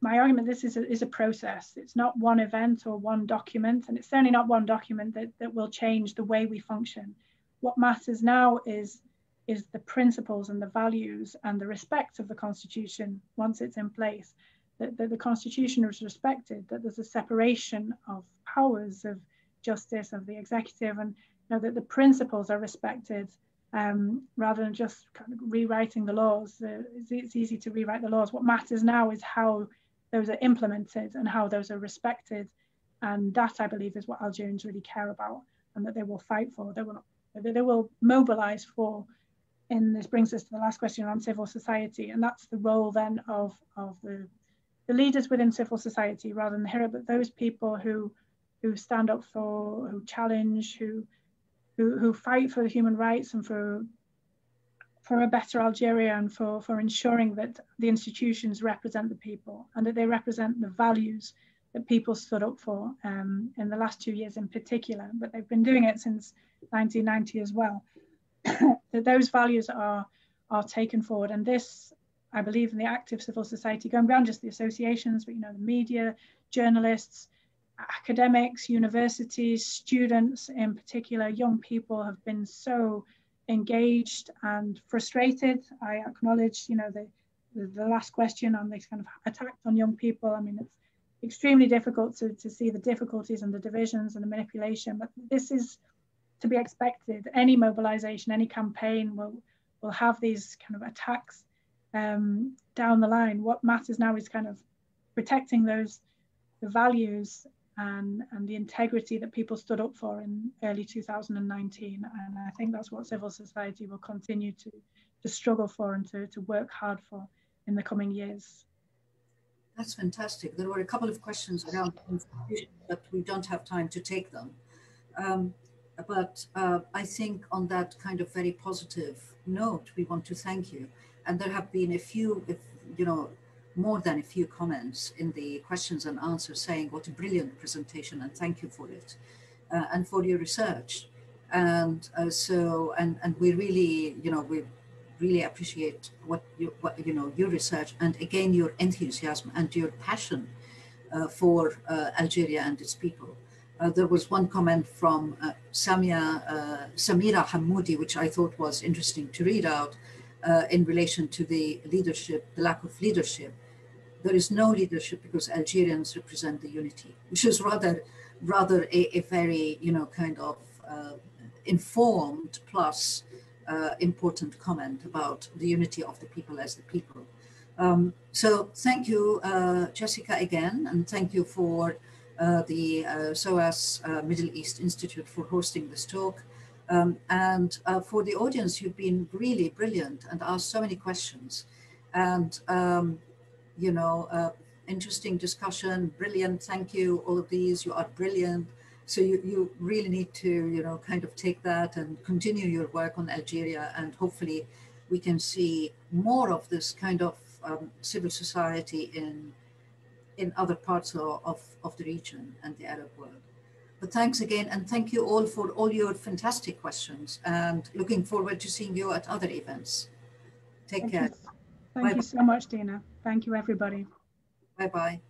my argument this is a, is a process it's not one event or one document and it's certainly not one document that, that will change the way we function what matters now is is the principles and the values and the respect of the constitution once it's in place that, that the constitution is respected that there's a separation of powers of justice of the executive and you know, that the principles are respected um, rather than just kind of rewriting the laws. Uh, it's, it's, easy to rewrite the laws. What matters now is how those are implemented and how those are respected. And that, I believe, is what Algerians really care about and that they will fight for, they will, they will mobilize for. And this brings us to the last question on civil society. And that's the role then of, of the, the leaders within civil society rather than the hero, but those people who, who stand up for, who challenge, who, who, who fight for human rights and for for a better Algeria and for, for ensuring that the institutions represent the people and that they represent the values that people stood up for um, in the last two years in particular, but they've been doing it since 1990 as well. that those values are, are taken forward. And this, I believe, in the active civil society, going beyond just the associations, but you know, the media, journalists, academics, universities, students in particular, young people have been so engaged and frustrated. I acknowledge, you know, the, the, last question on this kind of attack on young people. I mean, it's extremely difficult to, to see the difficulties and the divisions and the manipulation, but this is to be expected. Any mobilization, any campaign will, will have these kind of attacks um, down the line. What matters now is kind of protecting those the values and, and the integrity that people stood up for in early 2019. And I think that's what civil society will continue to, to struggle for and to, to work hard for in the coming years. That's fantastic. There were a couple of questions around but we don't have time to take them. Um, but uh, I think on that kind of very positive note, we want to thank you. And there have been a few, if, you know, more than a few comments in the questions and answers saying what a brilliant presentation and thank you for it uh, and for your research. And uh, so, and, and we really, you know, we really appreciate what you, what, you know, your research and again, your enthusiasm and your passion uh, for uh, Algeria and its people. Uh, there was one comment from uh, Samia, Samira Hamoudi, which I thought was interesting to read out in relation to the leadership, the lack of leadership there is no leadership because Algerians represent the unity, which is rather, rather a, a very, you know, kind of uh, informed plus uh, important comment about the unity of the people as the people. Um, so thank you, uh, Jessica, again, and thank you for uh, the uh, SOAS uh, Middle East Institute for hosting this talk. Um, and for the audience, you've been really brilliant and asked so many questions. And um, you know, uh, interesting discussion, brilliant, thank you, all of these, you are brilliant. So you, you really need to, you know, kind of take that and continue your work on Algeria and hopefully we can see more of this kind of um, civil society in in other parts of, of, of, the region and the Arab world. But thanks again, and thank you all for all your fantastic questions and looking forward to seeing you at other events. Take Thank care. You. Thank Bye. you so much, Dina. Thank you, everybody. Bye-bye.